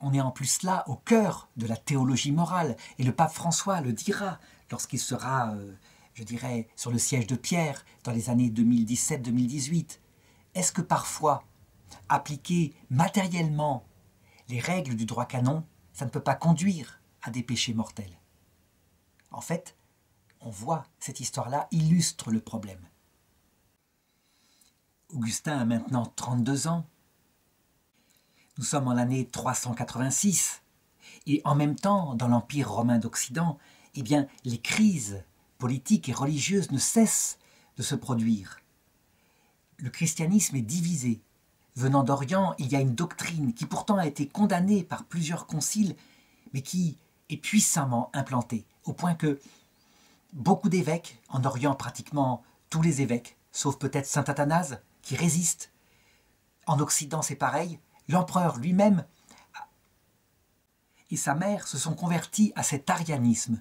On est en plus là au cœur de la théologie morale, et le pape François le dira lorsqu'il sera euh, je dirais, sur le siège de Pierre dans les années 2017-2018 Est-ce que parfois, appliquer matériellement les règles du droit canon, ça ne peut pas conduire à des péchés mortels? En fait, on voit cette histoire-là illustre le problème. Augustin a maintenant 32 ans. Nous sommes en l'année 386. Et en même temps, dans l'Empire romain d'Occident, eh bien, les crises politique et religieuse ne cesse de se produire. Le christianisme est divisé. Venant d'Orient, il y a une doctrine qui pourtant a été condamnée par plusieurs conciles, mais qui est puissamment implantée, au point que beaucoup d'évêques, en Orient pratiquement tous les évêques, sauf peut-être saint Athanase, qui résistent. En Occident, c'est pareil. L'empereur lui-même et sa mère se sont convertis à cet arianisme,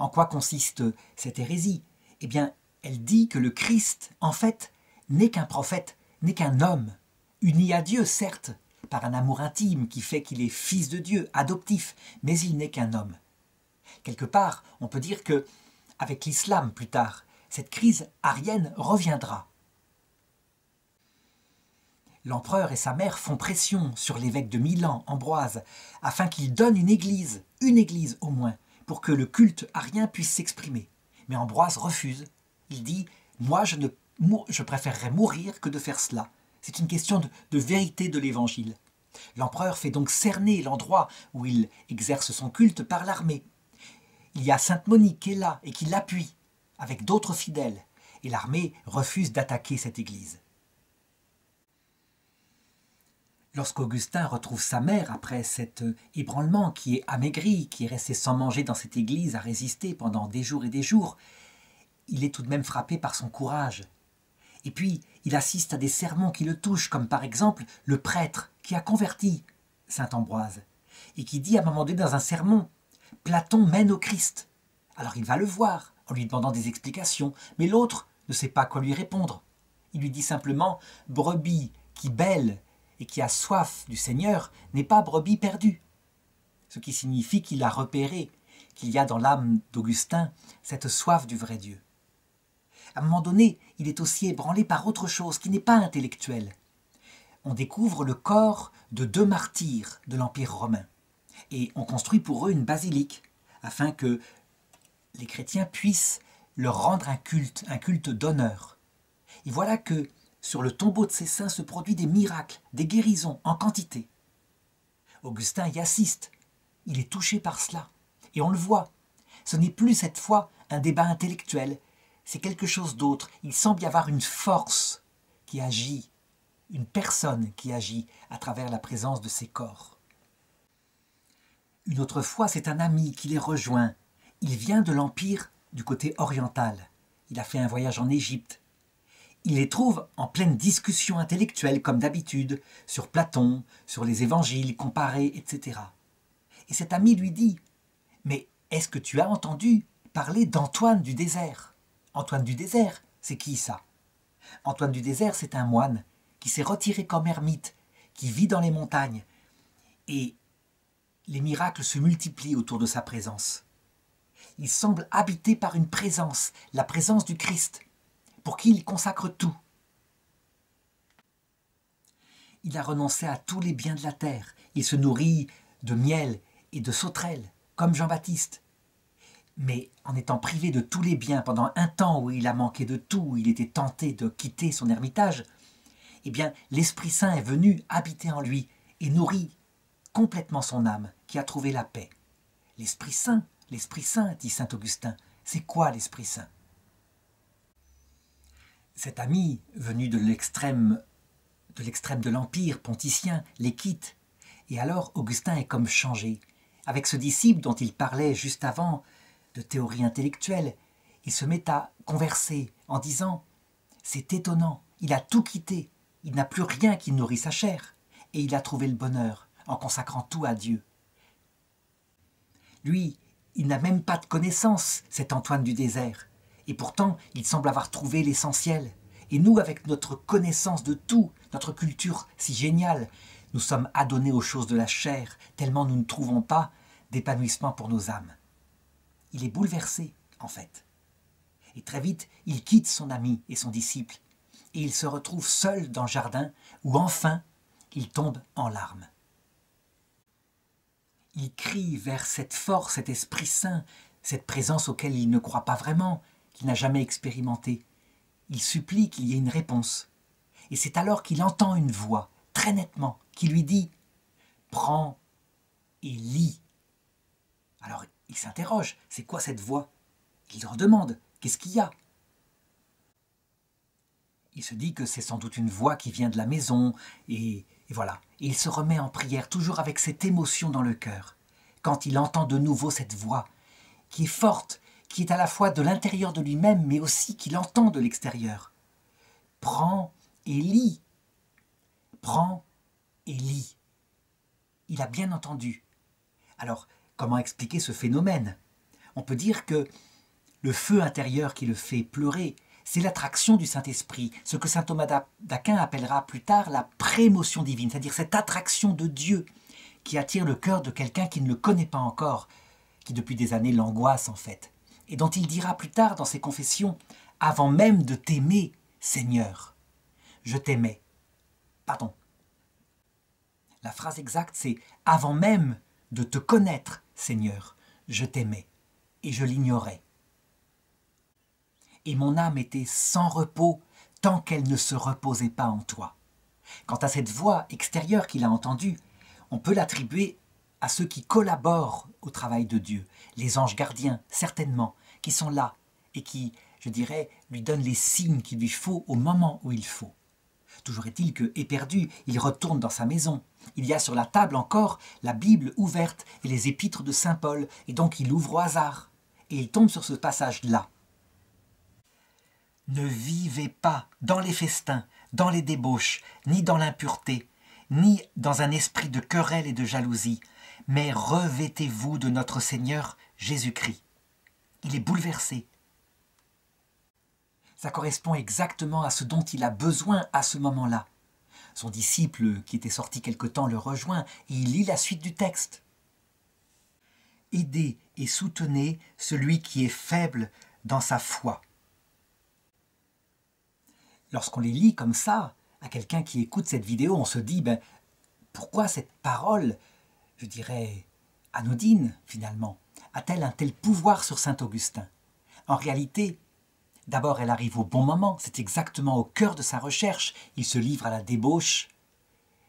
en quoi consiste cette hérésie? Eh bien, elle dit que le Christ, en fait, n'est qu'un prophète, n'est qu'un homme, uni à Dieu, certes, par un amour intime qui fait qu'il est fils de Dieu, adoptif, mais il n'est qu'un homme. Quelque part, on peut dire que, avec l'islam plus tard, cette crise arienne reviendra. L'empereur et sa mère font pression sur l'évêque de Milan, Ambroise, afin qu'il donne une église, une église au moins, pour que le culte arien puisse s'exprimer. Mais Ambroise refuse. Il dit Moi, je, préférerais mourir que de faire cela. C'est une question de, de vérité de l'évangile. L'empereur fait donc cerner l'endroit où il exerce son culte par l'armée. il y a Sainte Monique qui est là et qui l'appuie avec d'autres fidèles, et l'armée refuse d'attaquer cette église. Lorsqu'Augustin retrouve sa mère après cet ébranlement qui est amaigri, qui est resté sans manger dans cette église à résister pendant des jours et des jours, il est tout de même frappé par son courage. Et puis, il assiste à des sermons qui le touchent, comme par exemple le prêtre qui a converti saint Ambroise, et qui dit à un moment donné dans un sermon Platon mène au Christ. Alors il va le voir en lui demandant des explications, mais l'autre ne sait pas quoi lui répondre. Il lui dit simplement Brebis qui belle et qui a soif du Seigneur n'est pas brebis perdue. Ce qui signifie qu'il a repéré qu'il y a dans l'âme d'Augustin cette soif du vrai Dieu. À un moment donné, il est aussi ébranlé par autre chose qui n'est pas intellectuelle. On découvre le corps de deux martyrs de l'Empire romain et on construit pour eux une basilique afin que les chrétiens puissent leur rendre un culte, un culte d'honneur. Et voilà que sur le tombeau de ces saints se produisent des miracles, des guérisons en quantité. Augustin y assiste, il est touché par cela, et on le voit. Ce n'est plus cette fois un débat intellectuel, c'est quelque chose d'autre. Il semble y avoir une force qui agit, une personne qui agit à travers la présence de ces corps. Une autre fois, c'est un ami qui les rejoint. Il vient de l'Empire du côté oriental. Il a fait un voyage en Égypte. Il les trouve en pleine discussion intellectuelle, comme d'habitude, sur Platon, sur les évangiles comparés, etc. Et cet ami lui dit Mais est-ce que tu as entendu parler d'Antoine du désert? Antoine du désert, c'est qui ça? Antoine du désert, c'est un moine qui s'est retiré comme ermite, qui vit dans les montagnes. Et les miracles se multiplient autour de sa présence. Il semble habité par une présence, la présence du Christ, pour qui il consacre tout. Il a renoncé à tous les biens de la terre. Il se nourrit de miel et de sauterelles, comme Jean-Baptiste. Mais en étant privé de tous les biens pendant un temps où il a manqué de tout, où il était tenté de quitter son ermitage, eh bien, l'Esprit Saint est venu habiter en lui et nourrit complètement son âme, qui a trouvé la paix. L'Esprit Saint, l'Esprit Saint, dit saint Augustin, c'est quoi l'Esprit Saint? Cet ami, venu de l'extrême de l'Empire ponticien, les quitte. Et alors Augustin est comme changé. Avec ce disciple dont il parlait juste avant, de théorie intellectuelle, il se met à converser en disant C'est étonnant, il a tout quitté, il n'a plus rien qui nourrit sa chair, et il a trouvé le bonheur en consacrant tout à Dieu. Lui, il n'a même pas de connaissance, cet Antoine du désert, et pourtant il semble avoir trouvé l'essentiel. Et nous, avec notre connaissance de tout, notre culture si géniale, nous sommes adonnés aux choses de la chair, tellement nous ne trouvons pas d'épanouissement pour nos âmes. Il est bouleversé, en fait. Et très vite, il quitte son ami et son disciple, et il se retrouve seul dans le jardin, où enfin il tombe en larmes il crie vers cette force, cet Esprit Saint, cette présence auquel il ne croit pas vraiment, n'a jamais expérimenté. Il supplie qu'il y ait une réponse. Et c'est alors qu'il entend une voix, très nettement, qui lui dit Prends et lis. Alors il s'interroge C'est quoi cette voix? Il leur demande Qu'est-ce qu'il y a? Il se dit que c'est sans doute une voix qui vient de la maison, et et voilà, il se remet en prière, toujours avec cette émotion dans le cœur, quand il entend de nouveau cette voix, qui est forte, qui est à la fois de l'intérieur de lui-même, mais aussi qu'il entend de l'extérieur. Prends et lis. Prends et lis. Il a bien entendu. Alors, comment expliquer ce phénomène? On peut dire que le feu intérieur qui le fait pleurer, c'est l'attraction du Saint-Esprit, ce que saint Thomas d'Aquin appellera plus tard la prémotion divine, c'est-à-dire cette attraction de Dieu qui attire le cœur de quelqu'un qui ne le connaît pas encore, qui depuis des années l'angoisse en fait, et dont il dira plus tard dans ses confessions, avant même de t'aimer, Seigneur, je t'aimais. Pardon. La phrase exacte, c'est avant même de te connaître, Seigneur, je t'aimais, et je l'ignorais et mon âme était sans repos tant qu'elle ne se reposait pas en toi. Quant à cette voix extérieure qu'il a entendue, on peut l'attribuer à ceux qui collaborent au travail de Dieu, les anges gardiens, certainement, qui sont là et qui, je dirais, lui donnent les signes qu'il lui faut au moment où il faut. Toujours est-il que, éperdu, il retourne dans sa maison. Il y a sur la table encore la Bible ouverte et les épîtres de Saint Paul, et donc il ouvre au hasard. Et il tombe sur ce passage-là. Ne vivez pas dans les festins, dans les débauches, ni dans l'impureté, ni dans un esprit de querelle et de jalousie, mais revêtez-vous de notre Seigneur Jésus-Christ. Il est bouleversé. Ça correspond exactement à ce dont il a besoin à ce moment-là. Son disciple, qui était sorti quelque temps, le rejoint et il lit la suite du texte. Aidez et soutenez celui qui est faible dans sa foi. Lorsqu'on les lit comme ça, à quelqu'un qui écoute cette vidéo, on se dit, ben, pourquoi cette parole, je dirais, anodine finalement, a-t-elle un tel pouvoir sur Saint Augustin? En réalité, d'abord elle arrive au bon moment, c'est exactement au cœur de sa recherche, il se livre à la débauche,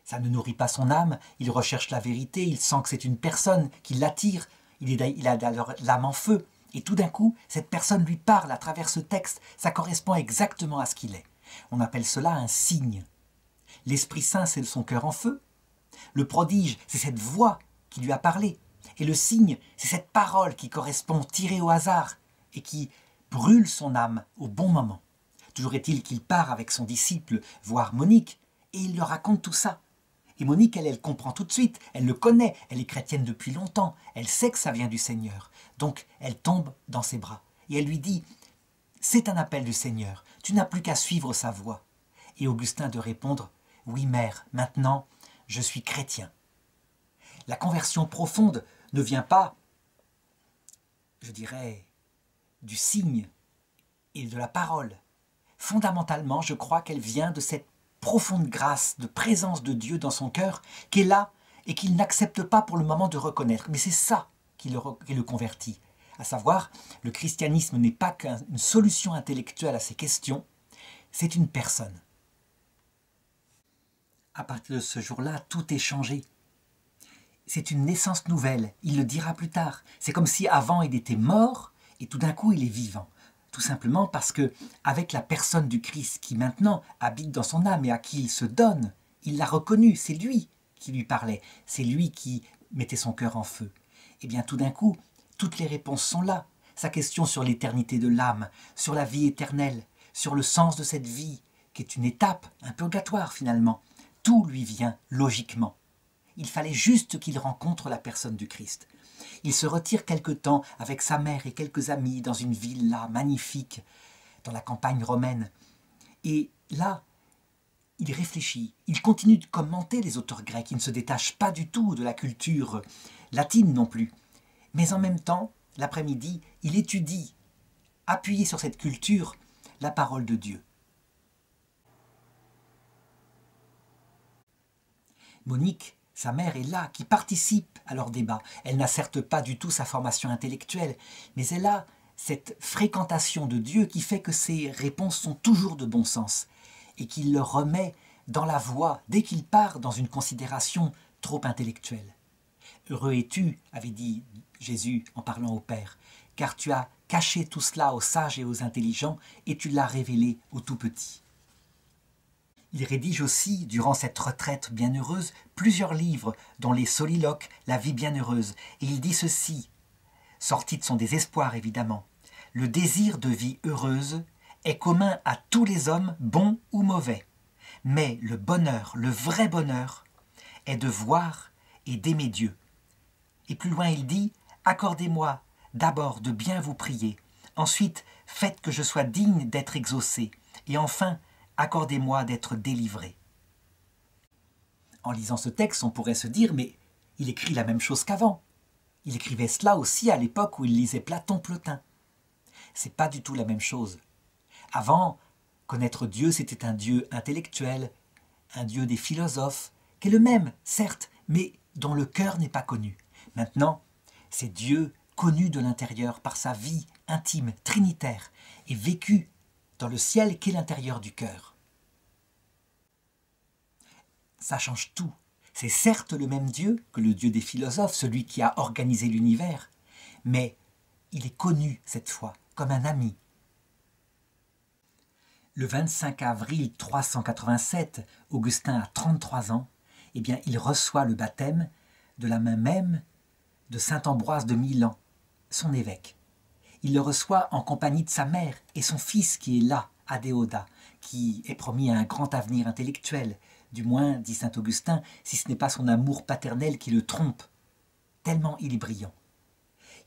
ça ne nourrit pas son âme, il recherche la vérité, il sent que c'est une personne qui l'attire, il, a l'âme en feu, et tout d'un coup, cette personne lui parle à travers ce texte, ça correspond exactement à ce qu'il est. On appelle cela un signe. L'Esprit Saint, c'est son cœur en feu. Le prodige, c'est cette voix qui lui a parlé. Et le signe, c'est cette parole qui correspond tirée au hasard et qui brûle son âme au bon moment. Toujours est-il qu'il part avec son disciple voir Monique et il leur raconte tout ça. Et Monique, elle, elle comprend tout de suite, elle le connaît, elle est chrétienne depuis longtemps, elle sait que ça vient du Seigneur. Donc elle tombe dans ses bras et elle lui dit C'est un appel du Seigneur, tu n'as plus qu'à suivre sa voix. Et Augustin de répondre Oui, mère, maintenant, je suis chrétien. La conversion profonde ne vient pas, je dirais, du signe et de la parole. Fondamentalement, je crois qu'elle vient de cette profonde grâce de présence de Dieu dans son cœur qui est là et qu'il n'accepte pas pour le moment de reconnaître. Mais c'est ça qui le, convertit à savoir le christianisme n'est pas qu'une solution intellectuelle à ces questions, c'est une personne. À partir de ce jour-là, tout est changé. C'est une naissance nouvelle, il le dira plus tard. C'est comme si avant il était mort et tout d'un coup il est vivant. Tout simplement parce que, avec la personne du Christ qui maintenant habite dans son âme et à qui il se donne, il l'a reconnu, c'est lui qui lui parlait, c'est lui qui mettait son cœur en feu. Et bien tout d'un coup, toutes les réponses sont là. Sa question sur l'éternité de l'âme, sur la vie éternelle, sur le sens de cette vie, qui est une étape, un purgatoire finalement, tout lui vient logiquement. Il fallait juste qu'il rencontre la personne du Christ. Il se retire quelque temps avec sa mère et quelques amis dans une villa magnifique, dans la campagne romaine. Et là, il réfléchit, il continue de commenter les auteurs grecs, il ne se détache pas du tout de la culture latine non plus. Mais en même temps, l'après-midi, il étudie, appuyé sur cette culture, la parole de Dieu. Monique, sa mère, est là, qui participe à leur débat. Elle n'a certes pas du tout sa formation intellectuelle, mais elle a cette fréquentation de Dieu qui fait que ses réponses sont toujours de bon sens et qu'il le remet dans la voie dès qu'il part dans une considération trop intellectuelle. Heureux es-tu, avait dit Jésus en parlant au Père, car tu as caché tout cela aux sages et aux intelligents, et tu l'as révélé aux tout petits. Il rédige aussi, durant cette retraite bienheureuse, plusieurs livres, dont les Soliloques, La vie bienheureuse, et il dit ceci, sorti de son désespoir évidemment. Le désir de vie heureuse est commun à tous les hommes, bons ou mauvais. Mais le bonheur, le vrai bonheur, est de voir et d'aimer Dieu. Et plus loin il dit Accordez-moi d'abord de bien vous prier, ensuite faites que je sois digne d'être exaucé, et enfin accordez-moi d'être délivré. En lisant ce texte, on pourrait se dire, mais il écrit la même chose qu'avant. Il écrivait cela aussi à l'époque où il lisait Platon Plotin. C'est pas du tout la même chose. Avant, connaître Dieu, c'était un Dieu intellectuel, un Dieu des philosophes, qui est le même, certes, mais dont le cœur n'est pas connu. Maintenant, c'est Dieu connu de l'intérieur par sa vie intime, trinitaire, et vécu dans le ciel qu'est l'intérieur du cœur. Ça change tout. C'est certes le même Dieu que le Dieu des philosophes, celui qui a organisé l'univers, mais il est connu cette fois comme un ami. Le 25 avril 387, Augustin a 33 ans, eh bien, il reçoit le baptême de la main même de saint Ambroise de Milan, son évêque. Il le reçoit en compagnie de sa mère et son fils qui est là, Adéoda, qui est promis à un grand avenir intellectuel, du moins, dit saint Augustin, si ce n'est pas son amour paternel qui le trompe, tellement il est brillant.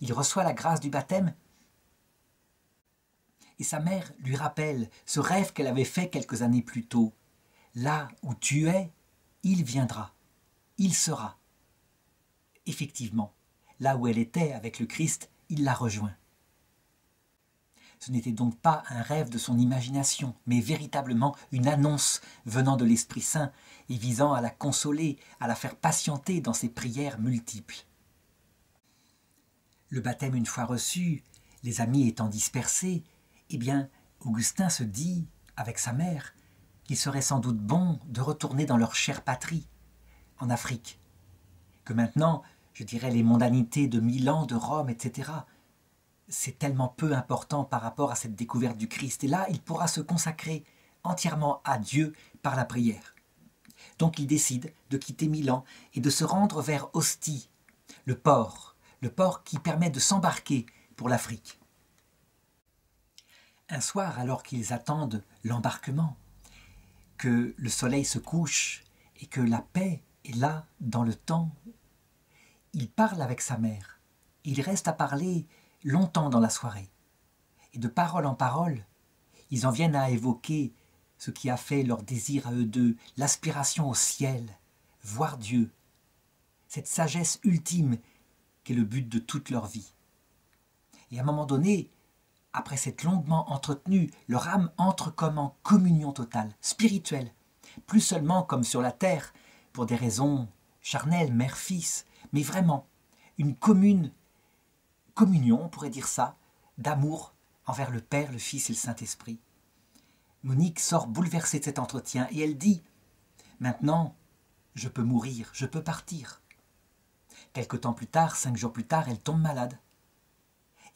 Il reçoit la grâce du baptême et sa mère lui rappelle ce rêve qu'elle avait fait quelques années plus tôt. Là où tu es, il viendra, il sera. Effectivement, là où elle était avec le Christ, il la rejoint. Ce n'était donc pas un rêve de son imagination, mais véritablement une annonce venant de l'Esprit Saint et visant à la consoler, à la faire patienter dans ses prières multiples. Le baptême une fois reçu, les amis étant dispersés, eh bien, Augustin se dit, avec sa mère, qu'il serait sans doute bon de retourner dans leur chère patrie, en Afrique. Que maintenant, je dirais, les mondanités de Milan, de Rome, etc., c'est tellement peu important par rapport à cette découverte du Christ. Et là, il pourra se consacrer entièrement à Dieu par la prière. Donc il décide de quitter Milan et de se rendre vers Ostie, le port, le port qui permet de s'embarquer pour l'Afrique. Un soir, alors qu'ils attendent l'embarquement, que le soleil se couche et que la paix est là dans le temps, il parle avec sa mère. Il reste à parler longtemps dans la soirée. Et de parole en parole, ils en viennent à évoquer ce qui a fait leur désir à eux deux, l'aspiration au ciel, voir Dieu, cette sagesse ultime qui est le but de toute leur vie. Et à un moment donné, après s'être longuement entretenu, leur âme entre comme en communion totale, spirituelle, plus seulement comme sur la terre, pour des raisons charnelles, mère-fils, mais vraiment une commune communion, on pourrait dire ça, d'amour envers le Père, le Fils et le Saint-Esprit. Monique sort bouleversée de cet entretien et elle dit Maintenant, je peux mourir, je peux partir. Quelque temps plus tard, cinq jours plus tard, elle tombe malade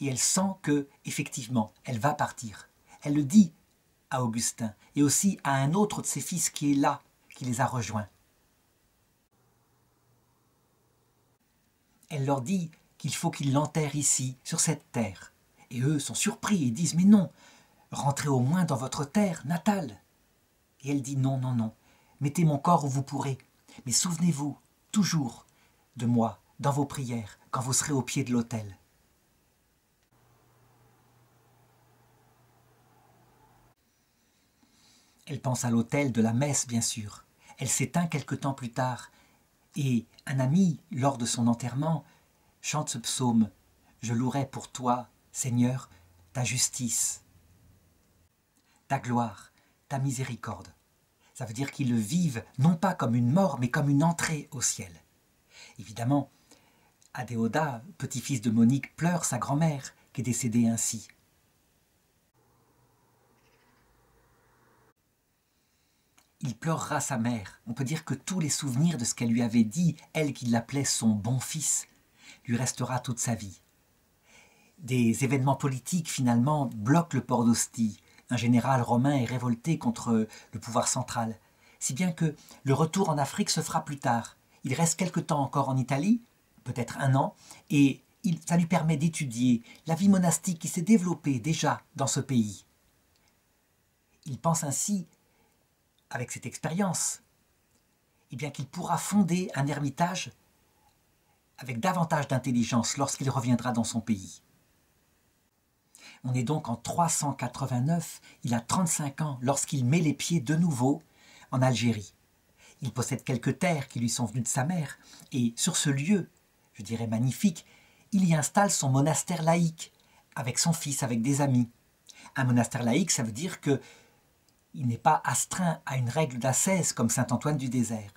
et elle sent que, effectivement, elle va partir. Elle le dit à Augustin et aussi à un autre de ses fils qui est là, qui les a rejoints. Elle leur dit qu'il faut qu'ils l'enterrent ici, sur cette terre. Et eux sont surpris et disent Mais non, rentrez au moins dans votre terre natale. Et elle dit Non, non, non, mettez mon corps où vous pourrez, mais souvenez-vous toujours de moi dans vos prières quand vous serez au pied de l'autel. Elle pense à l'autel de la messe, bien sûr. Elle s'éteint quelque temps plus tard. Et un ami, lors de son enterrement, chante ce psaume Je louerai pour toi, Seigneur, ta justice, ta gloire, ta miséricorde. Ça veut dire qu'ils le vivent non pas comme une mort, mais comme une entrée au ciel. Évidemment, Adéoda, petit-fils de Monique, pleure sa grand-mère qui est décédée ainsi. il pleurera sa mère. On peut dire que tous les souvenirs de ce qu'elle lui avait dit, elle qui l'appelait son bon fils, lui restera toute sa vie. Des événements politiques, finalement, bloquent le port d'Ostie. Un général romain est révolté contre le pouvoir central, si bien que le retour en Afrique se fera plus tard. Il reste quelque temps encore en Italie, peut-être un an, et ça lui permet d'étudier la vie monastique qui s'est développée déjà dans ce pays. Il pense ainsi avec cette expérience, eh qu'il pourra fonder un ermitage avec davantage d'intelligence lorsqu'il reviendra dans son pays. On est donc en 389, il a 35 ans lorsqu'il met les pieds de nouveau en Algérie. Il possède quelques terres qui lui sont venues de sa mère, et sur ce lieu, je dirais magnifique, il y installe son monastère laïque, avec son fils, avec des amis. Un monastère laïque, ça veut dire que il n'est pas astreint à une règle d'ascèse comme saint Antoine du désert.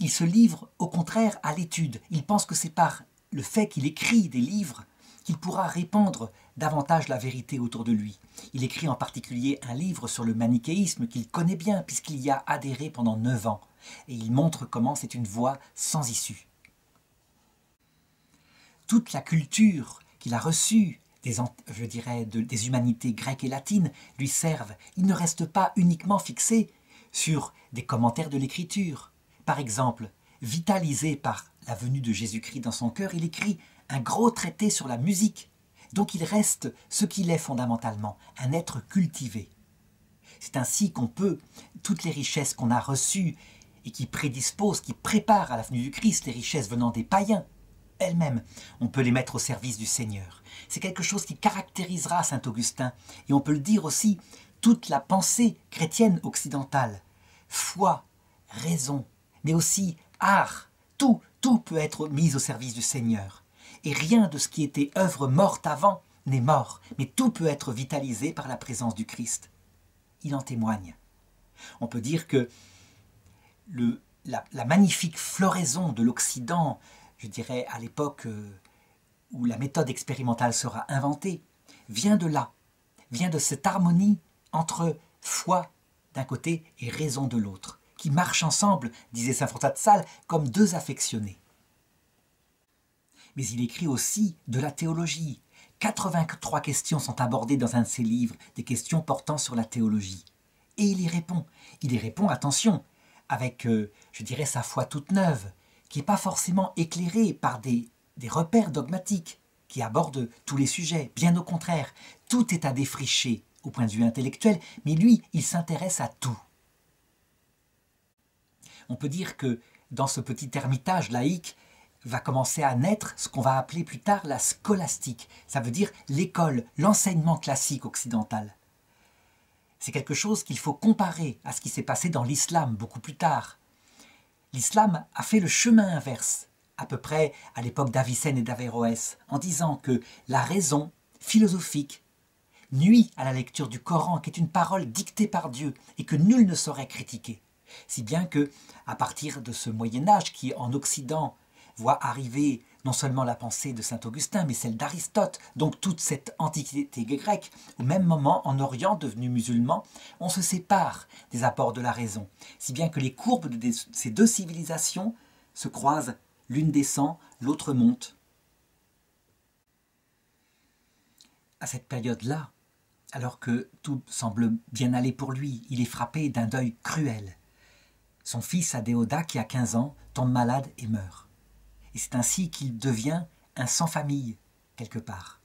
Il se livre au contraire à l'étude. Il pense que c'est par le fait qu'il écrit des livres qu'il pourra répandre davantage la vérité autour de lui. Il écrit en particulier un livre sur le manichéisme qu'il connaît bien puisqu'il y a adhéré pendant neuf ans. et il montre comment c'est une voie sans issue. Toute la culture qu'il a reçue des, je dirais, des humanités grecques et latines lui servent. Il ne reste pas uniquement fixé sur des commentaires de l'écriture. Par exemple, vitalisé par la venue de Jésus-Christ dans son cœur, il écrit un gros traité sur la musique. Donc il reste ce qu'il est fondamentalement, un être cultivé. C'est ainsi qu'on peut, toutes les richesses qu'on a reçues et qui prédisposent, qui préparent à la venue du Christ, les richesses venant des païens, elles-mêmes, on peut les mettre au service du Seigneur. C'est quelque chose qui caractérisera Saint Augustin, et on peut le dire aussi, toute la pensée chrétienne occidentale. Foi, raison, mais aussi art, tout, tout peut être mis au service du Seigneur. Et rien de ce qui était œuvre morte avant n'est mort, mais tout peut être vitalisé par la présence du Christ. Il en témoigne. On peut dire que la, magnifique floraison de l'Occident, je dirais à l'époque euh, où la méthode expérimentale sera inventée, vient de là, vient de cette harmonie entre foi d'un côté et raison de l'autre, qui marchent ensemble, disait saint François de Sales, comme deux affectionnés. Mais il écrit aussi de la théologie. 83 questions sont abordées dans un de ses livres, des questions portant sur la théologie. Et il y répond. Il y répond, attention, avec, euh, je dirais, sa foi toute neuve, qui n'est pas forcément éclairée par des des repères dogmatiques qui abordent tous les sujets. Bien au contraire, tout est à défricher au point de vue intellectuel, mais lui, il s'intéresse à tout. On peut dire que dans ce petit ermitage laïque va commencer à naître ce qu'on va appeler plus tard la scolastique. Ça veut dire l'école, l'enseignement classique occidental. C'est quelque chose qu'il faut comparer à ce qui s'est passé dans l'islam beaucoup plus tard. L'islam a fait le chemin inverse à peu près à l'époque d'Avicenne et d'Averroès, en disant que la raison philosophique nuit à la lecture du Coran, qui est une parole dictée par Dieu et que nul ne saurait critiquer. Si bien que, à partir de ce Moyen Âge qui, en Occident, voit arriver non seulement la pensée de saint Augustin, mais celle d'Aristote, donc toute cette antiquité grecque, au même moment, en Orient, devenu musulman, on se sépare des apports de la raison, si bien que les courbes de ces deux civilisations se croisent L'une descend, l'autre monte. À cette période-là, alors que tout semble bien aller pour lui, il est frappé d'un deuil cruel. Son fils Adéoda, qui a 15 ans, tombe malade et meurt. Et c'est ainsi qu'il devient un sans-famille, quelque part.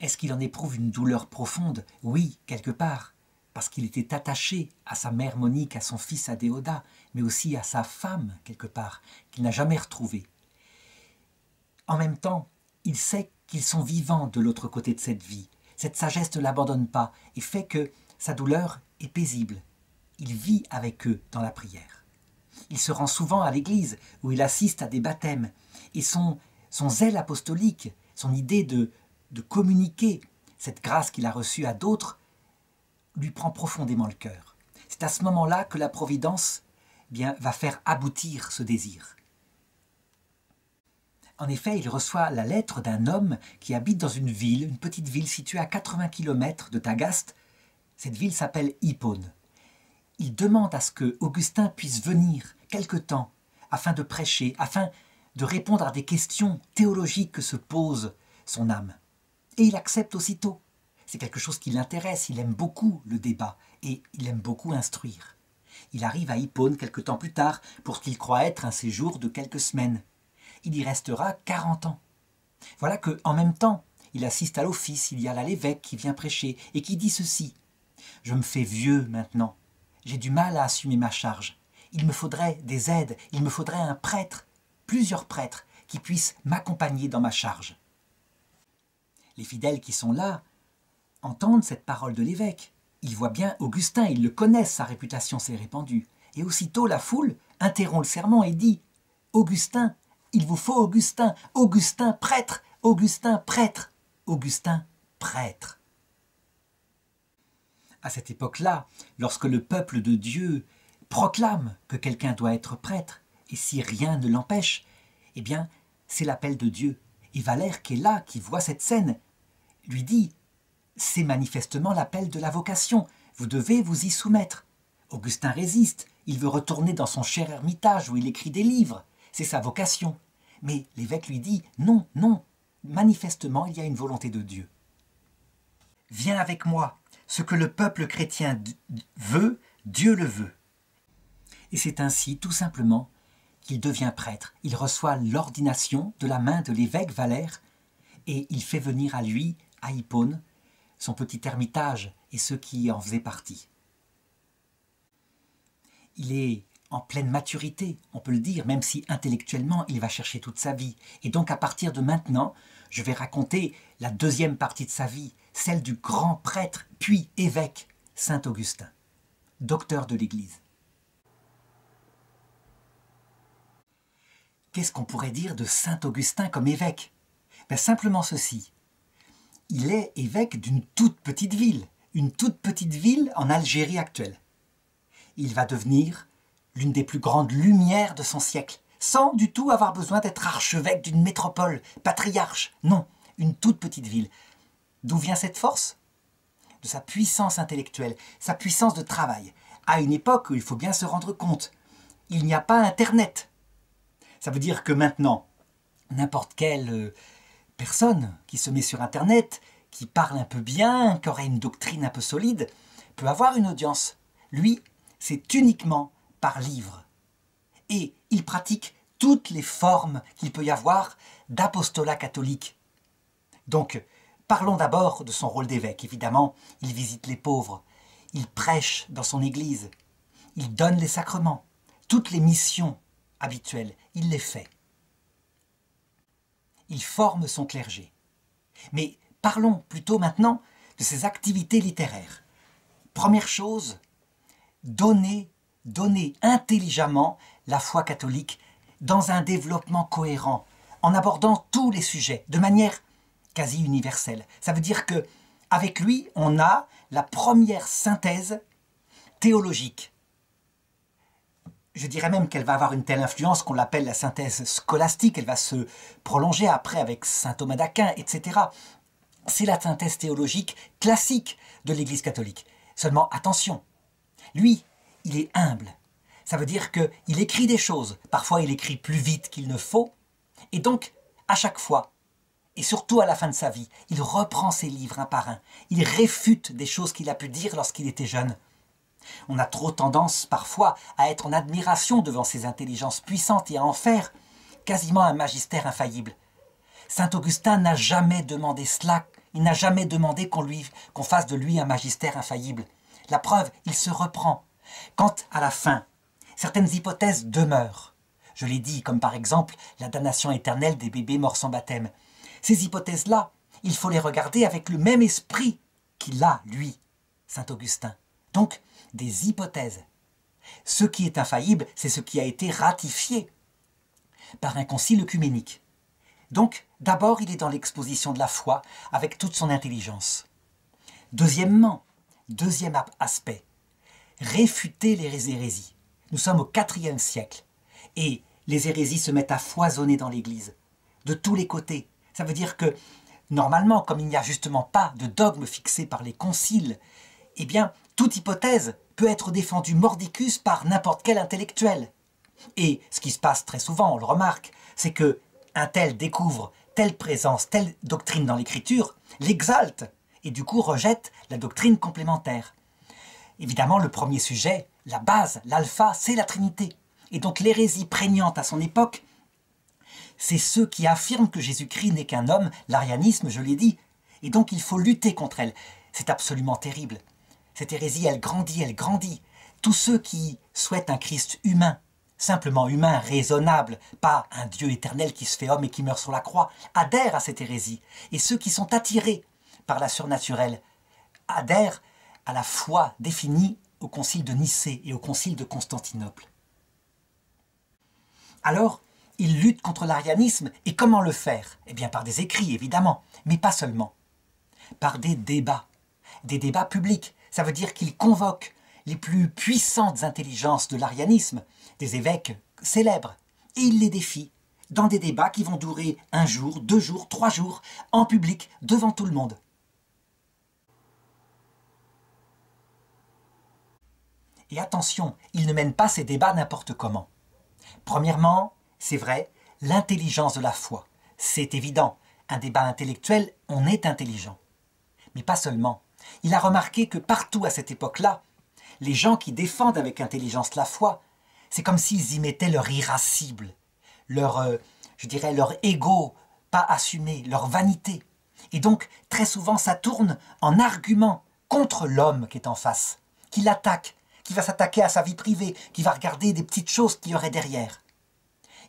Est-ce qu'il en éprouve une douleur profonde? Oui, quelque part parce qu'il était attaché à sa mère Monique, à son fils Adéoda, mais aussi à sa femme, quelque part, qu'il n'a jamais retrouvée. En même temps, il sait qu'ils sont vivants de l'autre côté de cette vie. Cette sagesse ne l'abandonne pas et fait que sa douleur paisible. Il vit avec eux dans la prière. Il se rend souvent à l'église où il assiste à des baptêmes et son, son zèle apostolique, son idée de, de communiquer cette grâce qu'il a reçue à d'autres, lui prend profondément le cœur. C'est à ce moment-là que la Providence eh bien, va faire aboutir ce désir. En effet, il reçoit la lettre d'un homme qui habite dans une ville, une petite ville située à 80 km de Tagaste. Cette ville s'appelle Hippone. Il demande à ce que Augustin puisse venir quelque temps afin de prêcher, afin de répondre à des questions théologiques que se pose son âme. Et il accepte aussitôt. C'est quelque chose qui l'intéresse, il aime beaucoup le débat et il aime beaucoup instruire. Il arrive à Hippone quelque temps plus tard pour ce qu'il croit être un séjour de quelques semaines. Il y restera 40 ans. Voilà que, en même temps, il assiste à l'office, il y a là l'évêque qui vient prêcher et qui dit ceci Je me fais vieux maintenant, j'ai du mal à assumer ma charge. Il me faudrait des aides, il me faudrait un prêtre, plusieurs prêtres, qui puissent m'accompagner dans ma charge. Les fidèles qui sont là entendent cette parole de l'évêque. Ils voient bien Augustin, ils le connaissent, sa réputation s'est répandue. Et aussitôt la foule interrompt le sermon et dit Augustin, il vous faut Augustin, Augustin prêtre, Augustin prêtre, Augustin prêtre. À cette époque-là, lorsque le peuple de Dieu proclame que quelqu'un doit être prêtre, et si rien ne l'empêche, eh bien, c'est l'appel de Dieu. Et Valère, qui est là, qui voit cette scène, lui dit c'est manifestement l'appel de la vocation. Vous devez vous y soumettre. Augustin résiste, il veut retourner dans son cher ermitage où il écrit des livres, c'est sa vocation. Mais l'évêque lui dit non, non, manifestement il y a une volonté de Dieu. Viens avec moi, ce que le peuple chrétien veut, Dieu le veut. Et c'est ainsi, tout simplement, qu'il devient prêtre. Il reçoit l'ordination de la main de l'évêque Valère et il fait venir à lui, à Hippone, son petit ermitage et ceux qui en faisaient partie. Il est en pleine maturité, on peut le dire, même si intellectuellement il va chercher toute sa vie. Et donc à partir de maintenant, je vais raconter la deuxième partie de sa vie, celle du grand prêtre puis évêque Saint Augustin, docteur de l'Église. Qu'est-ce qu'on pourrait dire de Saint Augustin comme évêque? Ben, Simplement ceci. Il est évêque d'une toute petite ville, une toute petite ville en Algérie actuelle. Il va devenir l'une des plus grandes lumières de son siècle, sans du tout avoir besoin d'être archevêque d'une métropole, patriarche. Non, une toute petite ville. D'où vient cette force? De sa puissance intellectuelle, sa puissance de travail. À une époque où il faut bien se rendre compte, il n'y a pas Internet. Ça veut dire que maintenant, n'importe quelle euh, personne qui se met sur Internet, qui parle un peu bien, qui aurait une doctrine un peu solide, peut avoir une audience. Lui, c'est uniquement par livre. Et il pratique toutes les formes qu'il peut y avoir d'apostolat catholique. Donc, parlons d'abord de son rôle d'évêque. Évidemment, il visite les pauvres, il prêche dans son église, il donne les sacrements, toutes les missions habituelles, il les fait. Il forme son clergé. Mais parlons plutôt maintenant de ses activités littéraires. Première chose, donner donner intelligemment la foi catholique dans un développement cohérent, en abordant tous les sujets de manière quasi universelle. Ça veut dire que avec lui, on a la première synthèse théologique. Je dirais même qu'elle va avoir une telle influence qu'on l'appelle la synthèse scolastique, elle va se prolonger après avec saint Thomas d'Aquin, etc. C'est la synthèse théologique classique de l'Église catholique. Seulement attention, lui, il est humble. Ça veut dire qu'il écrit des choses. Parfois, il écrit plus vite qu'il ne faut. Et donc, à chaque fois, et surtout à la fin de sa vie, il reprend ses livres un par un. Il réfute des choses qu'il a pu dire lorsqu'il était jeune. On a trop tendance parfois à être en admiration devant ces intelligences puissantes et à en faire quasiment un magistère infaillible. Saint Augustin n'a jamais demandé cela, il n'a jamais demandé qu'on fasse de lui un magistère infaillible. La preuve, il se reprend. Quand, à la fin, certaines hypothèses demeurent, je l'ai dit, comme par exemple la damnation éternelle des bébés morts sans baptême, ces hypothèses-là, il faut les regarder avec le même esprit qu'il a, lui, Saint Augustin. Donc, des hypothèses. Ce qui est infaillible, c'est ce qui a été ratifié par un concile œcuménique. Donc, d'abord, il est dans l'exposition de la foi avec toute son intelligence. Deuxièmement, deuxième aspect, réfuter les hérésies. Nous sommes au IVe siècle et les hérésies se mettent à foisonner dans l'Église, de tous les côtés. Ça veut dire que, normalement, comme il n'y a justement pas de dogme fixé par les conciles, eh bien, toute hypothèse peut être défendue mordicus par n'importe quel intellectuel. Et ce qui se passe très souvent, on le remarque, c'est que un tel découvre telle présence, telle doctrine dans l'écriture, l'exalte, et du coup rejette la doctrine complémentaire. Évidemment, le premier sujet, la base, l'alpha, c'est la Trinité. Et donc l'hérésie prégnante à son époque, c'est ceux qui affirment que Jésus-Christ n'est qu'un homme, l'arianisme, je l'ai dit. Et donc il faut lutter contre elle. C'est absolument terrible. Cette hérésie, elle grandit, elle grandit. Tous ceux qui souhaitent un Christ humain, simplement humain, raisonnable, pas un Dieu éternel qui se fait homme et qui meurt sur la croix, adhèrent à cette hérésie. Et ceux qui sont attirés par la surnaturelle adhèrent à la foi définie au concile de Nicée et au concile de Constantinople. Alors, il lutte contre l'arianisme, et comment le faire? Eh bien par des écrits, évidemment, mais pas seulement. Par des débats. Des débats publics. Ça veut dire qu'il convoque les plus puissantes intelligences de l'arianisme, des évêques célèbres, et il les défie dans des débats qui vont durer un jour, deux jours, trois jours, en public, devant tout le monde. Et attention, il ne mène pas ses débats n'importe comment. Premièrement, c'est vrai, l'intelligence de la foi. C'est évident, un débat intellectuel, on est intelligent. Mais pas seulement. Il a remarqué que partout à cette époque-là, les gens qui défendent avec intelligence la foi, c'est comme s'ils y mettaient leur irascible, leur, euh, je dirais, leur ego pas assumé, leur vanité. Et donc, très souvent, ça tourne en argument contre l'homme qui est en face, qui l'attaque, qui va s'attaquer à sa vie privée, qui va regarder des petites choses qu'il y aurait derrière.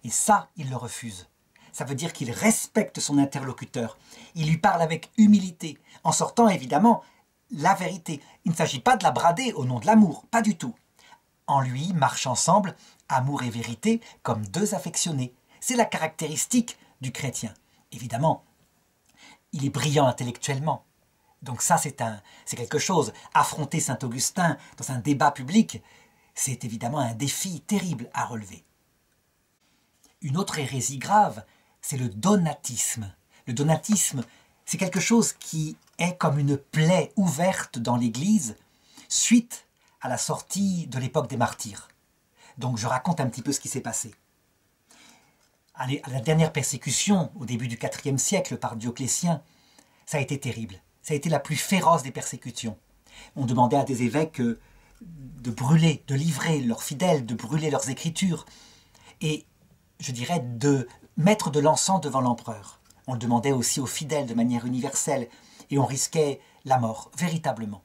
Et ça, il le refuse. Ça veut dire qu'il respecte son interlocuteur. Il lui parle avec humilité, en sortant évidemment la vérité. Il ne s'agit pas de la brader au nom de l'amour, pas du tout. En lui marchent ensemble amour et vérité comme deux affectionnés. C'est la caractéristique du chrétien. Évidemment, il est brillant intellectuellement. Donc ça, c'est quelque chose. Affronter Saint Augustin dans un débat public, c'est évidemment un défi terrible à relever. Une autre hérésie grave, c'est le donatisme. Le donatisme, c'est quelque chose qui est comme une plaie ouverte dans l'Église suite à la sortie de l'époque des martyrs. Donc je raconte un petit peu ce qui s'est passé. À la dernière persécution, au début du IVe siècle, par Dioclétien, ça a été terrible. Ça a été la plus féroce des persécutions. On demandait à des évêques euh, de brûler, de livrer leurs fidèles, de brûler leurs écritures, et je dirais de mettre de l'encens devant l'empereur. On le demandait aussi aux fidèles de manière universelle, et on risquait la mort, véritablement.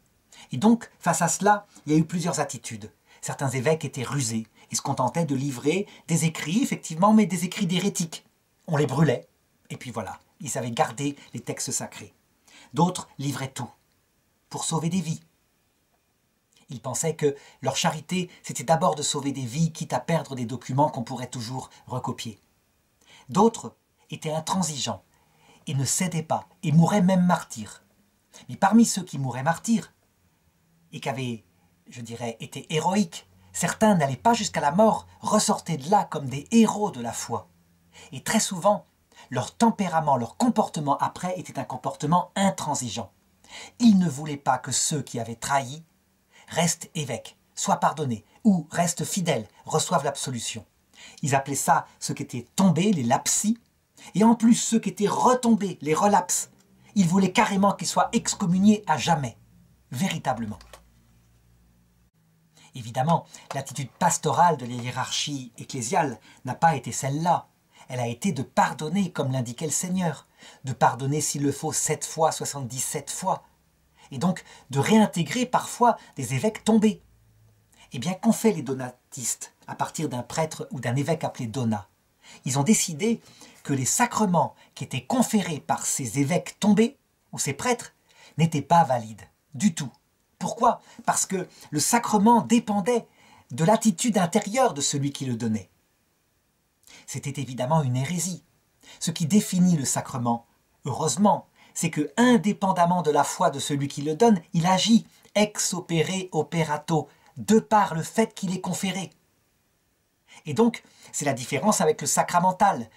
Et donc, face à cela, il y a eu plusieurs attitudes. Certains évêques étaient rusés et se contentaient de livrer des écrits, effectivement, mais des écrits d'hérétiques. On les brûlait, et puis voilà, ils savaient garder les textes sacrés. D'autres livraient tout, pour sauver des vies. Ils pensaient que leur charité, c'était d'abord de sauver des vies, quitte à perdre des documents qu'on pourrait toujours recopier. D'autres étaient intransigeants et ne cédaient pas, et mouraient même martyrs. Mais parmi ceux qui mouraient martyrs, et qui avaient, je dirais, été héroïques, certains n'allaient pas jusqu'à la mort, ressortaient de là comme des héros de la foi. Et très souvent, leur tempérament, leur comportement après était un comportement intransigeant. Ils ne voulaient pas que ceux qui avaient trahi restent évêques, soient pardonnés, ou restent fidèles, reçoivent l'absolution. Ils appelaient ça ceux qui étaient tombés, les lapsis, et en plus ceux qui étaient retombés, les relapses. Ils voulaient carrément qu'ils soient excommuniés à jamais, véritablement. Évidemment, l'attitude pastorale de la hiérarchie ecclésiale n'a pas été celle-là. Elle a été de pardonner comme l'indiquait le Seigneur, de pardonner s'il le faut sept fois, soixante-dix-sept fois, et donc de réintégrer parfois des évêques tombés. Eh bien, qu'ont fait les donatistes à partir d'un prêtre ou d'un évêque appelé Donat Ils ont décidé que les sacrements qui étaient conférés par ces évêques tombés, ou ces prêtres, n'étaient pas valides du tout. Pourquoi? Parce que le sacrement dépendait de l'attitude intérieure de celui qui le donnait. C'était évidemment une hérésie. Ce qui définit le sacrement, heureusement, c'est que, indépendamment de la foi de celui qui le donne, il agit ex opere operato, de par le fait qu'il est conféré. Et donc, c'est la différence avec le sacramental.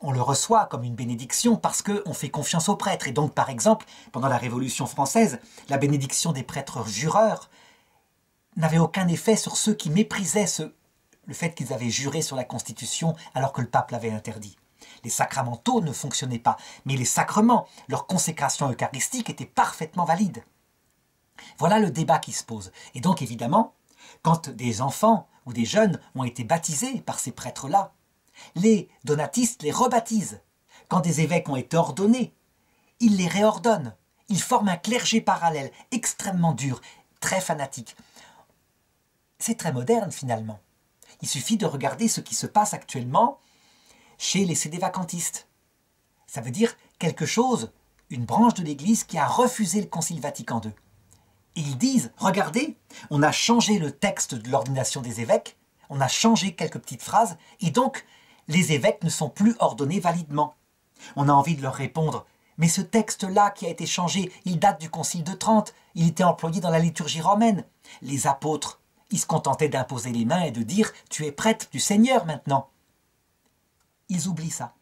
On le reçoit comme une bénédiction parce qu'on fait confiance aux prêtres. Et donc, par exemple, pendant la Révolution française, la bénédiction des prêtres jureurs n'avait aucun effet sur ceux qui méprisaient le fait qu'ils avaient juré sur la Constitution alors que le pape l'avait interdit. Les sacramentaux ne fonctionnaient pas, mais les sacrements, leur consécration eucharistique était parfaitement valide. Voilà le débat qui se pose. Et donc évidemment, quand des enfants ou des jeunes ont été baptisés par ces prêtres-là, les donatistes les rebaptisent. Quand des évêques ont été ordonnés, ils les réordonnent. Ils forment un clergé parallèle extrêmement dur, très fanatique. C'est très moderne finalement. Il suffit de regarder ce qui se passe actuellement chez les sédévacantistes. Ça veut dire quelque chose, une branche de l'Église qui a refusé le Concile Vatican II. Et ils disent, regardez, on a changé le texte de l'ordination des évêques, on a changé quelques petites phrases, et donc les évêques ne sont plus ordonnés validement. On a envie de leur répondre, mais ce texte-là qui a été changé, il date du Concile de Trente, il était employé dans la liturgie romaine. Les apôtres, ils se contentaient d'imposer les mains et de dire, tu es prêtre du Seigneur maintenant ils oublient ça.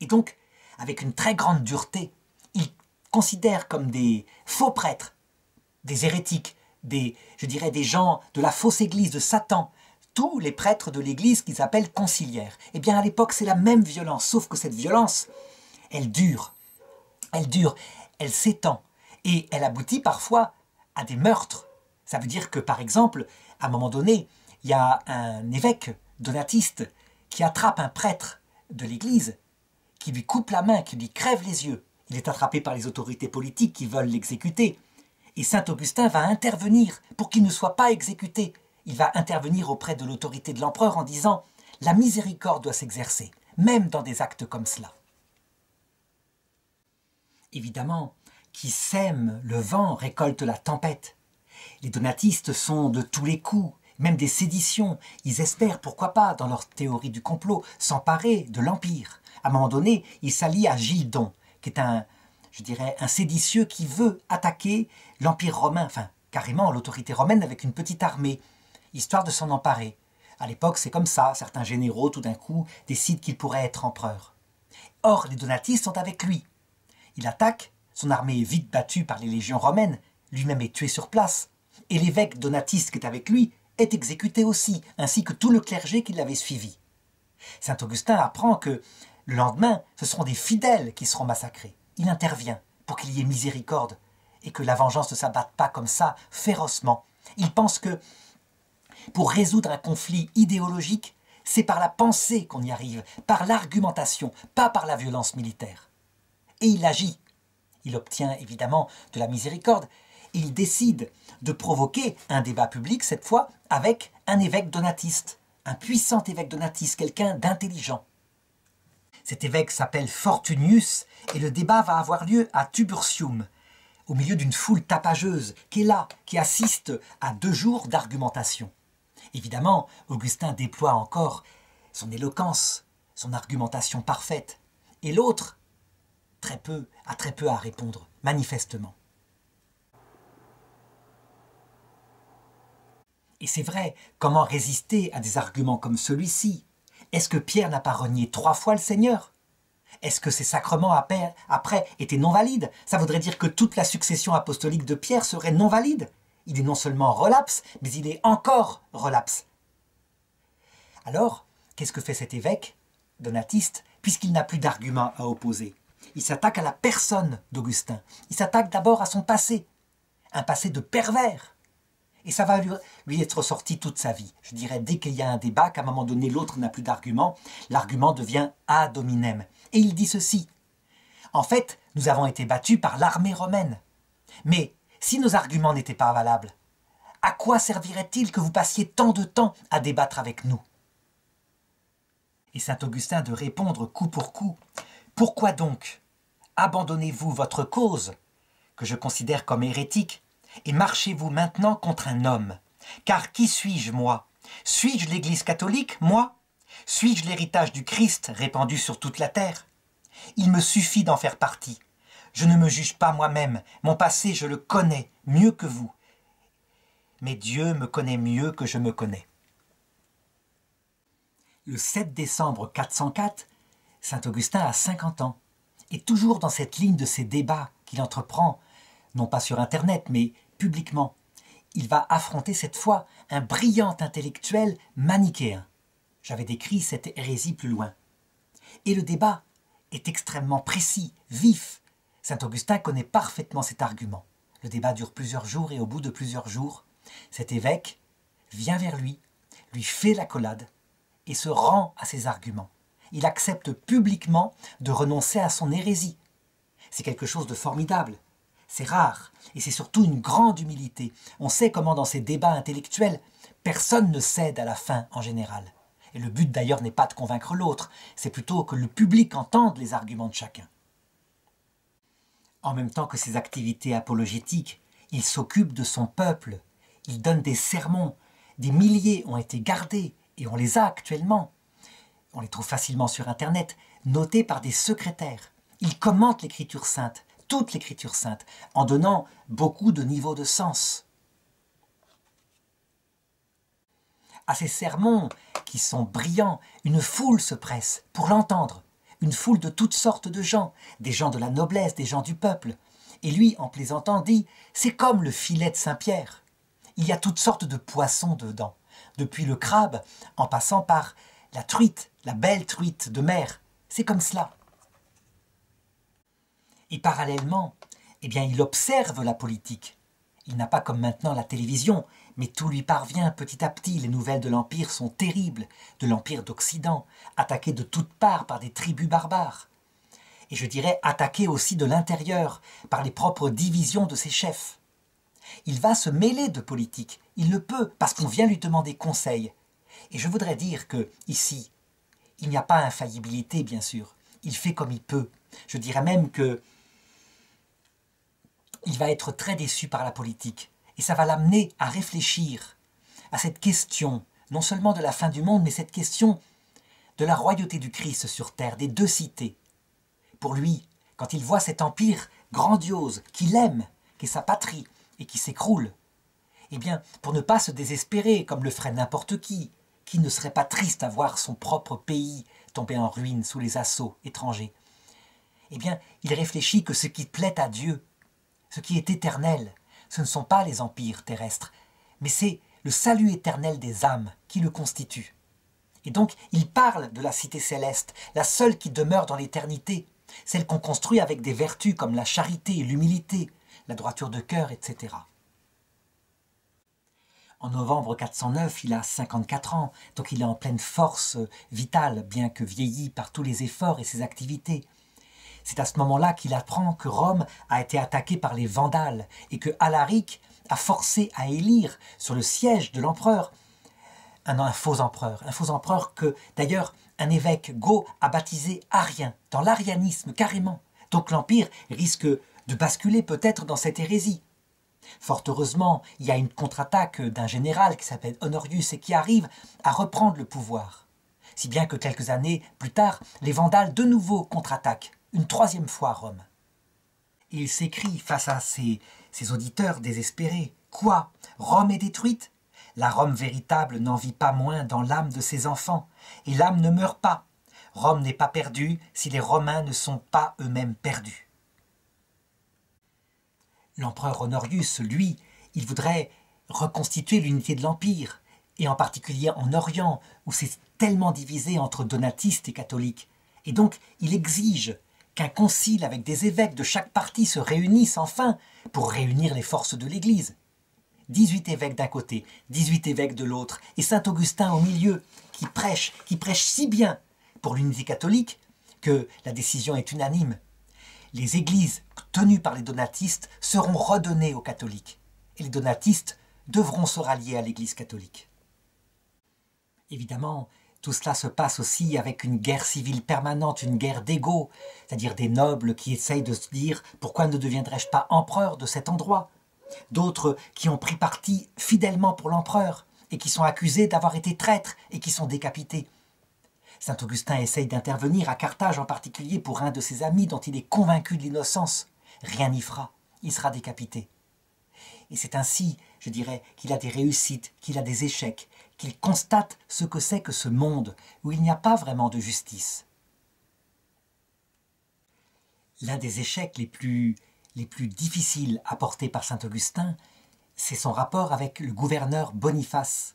Et donc, avec une très grande dureté, ils considèrent comme des faux prêtres, des hérétiques, des, je dirais, des gens de la fausse église de Satan, tous les prêtres de l'église qu'ils appellent conciliaires. Eh bien, à l'époque, c'est la même violence, sauf que cette violence, elle dure. Elle dure, elle s'étend, et elle aboutit parfois à des meurtres. Ça veut dire que, par exemple, à un moment donné, il y a un évêque donatiste qui attrape un prêtre de l'église, qui lui coupe la main, qui lui crève les yeux. Il est attrapé par les autorités politiques qui veulent l'exécuter. Et Saint Augustin va intervenir pour qu'il ne soit pas exécuté. Il va intervenir auprès de l'autorité de l'empereur en disant La miséricorde doit s'exercer, même dans des actes comme cela. Évidemment, qui sème le vent récolte la tempête. Les donatistes sont de tous les coups, même des séditions. Ils espèrent, pourquoi pas, dans leur théorie du complot, s'emparer de l'Empire. À un moment donné, ils s'allient à Gildon, qui est un, je dirais, un séditieux qui veut attaquer l'Empire romain, enfin, carrément l'autorité romaine avec une petite armée, histoire de s'en emparer. À l'époque, c'est comme ça, certains généraux, tout d'un coup, décident qu'ils pourraient être empereurs. Or, les donatistes sont avec lui. Il attaque, son armée est vite battue par les légions romaines, lui-même est tué sur place, et l'évêque donatiste qui est avec lui est exécuté aussi, ainsi que tout le clergé qui l'avait suivi. Saint Augustin apprend que le lendemain, ce seront des fidèles qui seront massacrés. Il intervient pour qu'il y ait miséricorde et que la vengeance ne s'abatte pas comme ça, férocement. Il pense que pour résoudre un conflit idéologique, c'est par la pensée qu'on y arrive, par l'argumentation, pas par la violence militaire. Et il agit. Il obtient évidemment de la miséricorde. Il décide de provoquer un débat public, cette fois, avec un évêque donatiste, un puissant évêque donatiste, quelqu'un d'intelligent. Cet évêque s'appelle Fortunius et le débat va avoir lieu à Tuburtium, au milieu d'une foule tapageuse qui est là, qui assiste à deux jours d'argumentation. Évidemment, Augustin déploie encore son éloquence, son argumentation parfaite, et l'autre, très peu, a très peu à répondre, manifestement. Et c'est vrai, comment résister à des arguments comme celui-ci? Est-ce que Pierre n'a pas renié trois fois le Seigneur? Est-ce que ses sacrements après, étaient non valides? Ça voudrait dire que toute la succession apostolique de Pierre serait non valide. Il est non seulement relapse, mais il est encore relapse. Alors, qu'est-ce que fait cet évêque, donatiste, puisqu'il n'a plus d'arguments à opposer? Il s'attaque à la personne d'Augustin. Il s'attaque d'abord à son passé, un passé de pervers, et ça va lui, être sorti toute sa vie. Je dirais, dès qu'il y a un débat, qu'à un moment donné, l'autre n'a plus d'argument, l'argument devient ad hominem. Et il dit ceci. En fait, nous avons été battus par l'armée romaine. Mais si nos arguments n'étaient pas valables, à quoi servirait-il que vous passiez tant de temps à débattre avec nous? Et saint Augustin de répondre coup pour coup. Pourquoi donc abandonnez-vous votre cause, que je considère comme hérétique, et marchez-vous maintenant contre un homme. Car qui suis-je, moi? Suis-je l'Église catholique, moi? Suis-je l'héritage du Christ répandu sur toute la terre? Il me suffit d'en faire partie. Je ne me juge pas moi-même, mon passé je le connais mieux que vous. Mais Dieu me connaît mieux que je me connais. Le 7 décembre 404, Saint Augustin a 50 ans, et toujours dans cette ligne de ses débats qu'il entreprend non pas sur Internet, mais publiquement. Il va affronter cette fois un brillant intellectuel manichéen. J'avais décrit cette hérésie plus loin. Et le débat est extrêmement précis, vif. Saint Augustin connaît parfaitement cet argument. Le débat dure plusieurs jours et au bout de plusieurs jours, cet évêque vient vers lui, lui fait la et se rend à ses arguments. Il accepte publiquement de renoncer à son hérésie. C'est quelque chose de formidable. C'est rare, et c'est surtout une grande humilité. On sait comment dans ces débats intellectuels, personne ne cède à la fin en général. Et le but d'ailleurs n'est pas de convaincre l'autre, c'est plutôt que le public entende les arguments de chacun. En même temps que ses activités apologétiques, il s'occupe de son peuple, il donne des sermons, des milliers ont été gardés, et on les a actuellement. On les trouve facilement sur Internet, notés par des secrétaires. Il commente l'écriture sainte, toute l'écriture sainte, en donnant beaucoup de niveaux de sens. À ces sermons qui sont brillants, une foule se presse pour l'entendre, une foule de toutes sortes de gens, des gens de la noblesse, des gens du peuple. Et lui, en plaisantant, dit C'est comme le filet de Saint-Pierre. il y a toutes sortes de poissons dedans, depuis le crabe en passant par la truite, la belle truite de mer. C'est comme cela. Et parallèlement, eh bien, il observe la politique. Il n'a pas comme maintenant la télévision, mais tout lui parvient petit à petit. Les nouvelles de l'Empire sont terribles, de l'Empire d'Occident, attaqué de toutes parts par des tribus barbares. Et je dirais attaqué aussi de l'intérieur, par les propres divisions de ses chefs. Il va se mêler de politique, il le peut, parce qu'on vient lui demander conseil. Et je voudrais dire que, ici, il n'y a pas infaillibilité, bien sûr. Il fait comme il peut. Je dirais même que il va être très déçu par la politique. Et ça va l'amener à réfléchir à cette question, non seulement de la fin du monde, mais cette question de la royauté du Christ sur terre, des deux cités. Pour lui, quand il voit cet empire grandiose, qu'il aime, qui est sa patrie, et qui s'écroule, eh bien, pour ne pas se désespérer comme le ferait n'importe qui, qui ne serait pas triste à voir son propre pays tomber en ruine sous les assauts étrangers, eh bien, il réfléchit que ce qui plaît à Dieu, ce qui est éternel, ce ne sont pas les empires terrestres, mais c'est le salut éternel des âmes qui le constitue. Et donc, il parle de la cité céleste, la seule qui demeure dans l'éternité, celle qu'on construit avec des vertus comme la charité l'humilité, la droiture de cœur, etc. En novembre 409, il a 54 ans, donc il est en pleine force vitale, bien que vieilli par tous les efforts et ses activités. C'est à ce moment-là qu'il apprend que Rome a été attaquée par les Vandales et que Alaric a forcé à élire sur le siège de l'empereur un, faux empereur. Un faux empereur que, d'ailleurs, un évêque Go a baptisé Arien, dans l'arianisme carrément. Donc l'Empire risque de basculer peut-être dans cette hérésie. Fort heureusement, il y a une contre-attaque d'un général qui s'appelle Honorius et qui arrive à reprendre le pouvoir. Si bien que quelques années plus tard, les Vandales de nouveau contre-attaquent une troisième fois Rome. Il s'écrie face à ses auditeurs désespérés. Quoi? Rome est détruite? La Rome véritable n'en vit pas moins dans l'âme de ses enfants, et l'âme ne meurt pas. Rome n'est pas perdue si les Romains ne sont pas eux-mêmes perdus. L'empereur Honorius, lui, il voudrait reconstituer l'unité de l'Empire, et en particulier en Orient, où c'est tellement divisé entre donatistes et catholiques. Et donc, il exige qu'un concile avec des évêques de chaque parti se réunisse enfin pour réunir les forces de l'Église. 18 évêques d'un côté, 18 évêques de l'autre, et Saint Augustin au milieu, qui prêche, qui prêche si bien pour l'unité catholique que la décision est unanime. Les églises tenues par les donatistes seront redonnées aux catholiques, et les donatistes devront se rallier à l'Église catholique. Évidemment, tout cela se passe aussi avec une guerre civile permanente, une guerre d'ego, c'est-à-dire des nobles qui essayent de se dire pourquoi ne deviendrais-je pas empereur de cet endroit? D'autres qui ont pris parti fidèlement pour l'empereur et qui sont accusés d'avoir été traîtres et qui sont décapités. Saint Augustin essaye d'intervenir à Carthage en particulier pour un de ses amis dont il est convaincu de l'innocence. Rien n'y fera, il sera décapité. Et c'est ainsi, je dirais, qu'il a des réussites, qu'il a des échecs, qu'il constate ce que c'est que ce monde où il n'y a pas vraiment de justice. L'un des échecs les plus, les plus difficiles apportés par saint Augustin, c'est son rapport avec le gouverneur Boniface,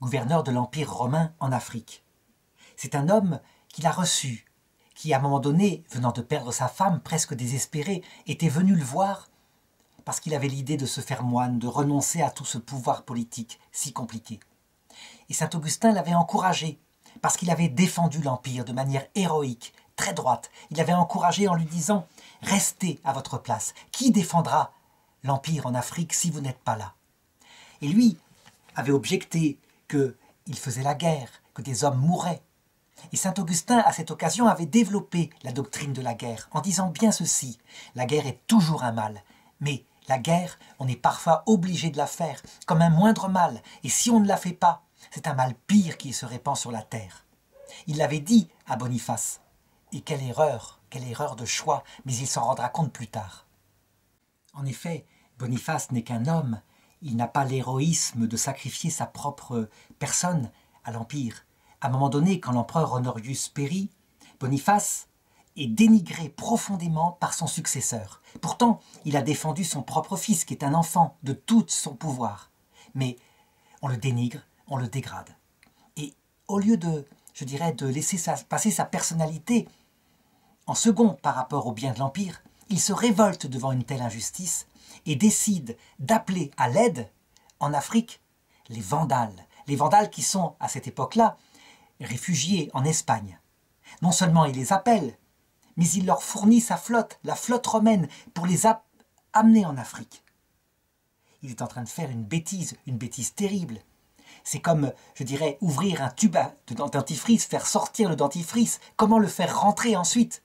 gouverneur de l'Empire romain en Afrique. C'est un homme qu'il a reçu, qui à un moment donné, venant de perdre sa femme, presque désespéré, était venu le voir parce qu'il avait l'idée de se faire moine, de renoncer à tout ce pouvoir politique si compliqué. Et saint Augustin l'avait encouragé, parce qu'il avait défendu l'Empire de manière héroïque, très droite. Il l'avait encouragé en lui disant Restez à votre place. Qui défendra l'Empire en Afrique si vous n'êtes pas là? Et lui avait objecté qu'il faisait la guerre, que des hommes mouraient. Et saint Augustin, à cette occasion, avait développé la doctrine de la guerre en disant bien ceci La guerre est toujours un mal, mais la guerre, on est parfois obligé de la faire, comme un moindre mal, et si on ne la fait pas, c'est un mal pire qui se répand sur la terre. Il l'avait dit à Boniface. Et quelle erreur, quelle erreur de choix, mais il s'en rendra compte plus tard. En effet, Boniface n'est qu'un homme, il n'a pas l'héroïsme de sacrifier sa propre personne à l'Empire. À un moment donné, quand l'empereur Honorius périt, Boniface est dénigré profondément par son successeur. Pourtant, il a défendu son propre fils, qui est un enfant, de tout son pouvoir. mais on le dénigre, on le dégrade. Et au lieu de, je dirais, de laisser passer sa personnalité en second par rapport au bien de l'Empire, il se révolte devant une telle injustice et décide d'appeler à l'aide, en Afrique, les Vandales. Les Vandales qui sont, à cette époque-là, réfugiés en Espagne. Non seulement il les appelle, mais il leur fournit sa flotte, la flotte romaine, pour les amener en Afrique. Il est en train de faire une bêtise, une bêtise terrible. C'est comme, je dirais, ouvrir un tube de dentifrice, faire sortir le dentifrice. Comment le faire rentrer ensuite?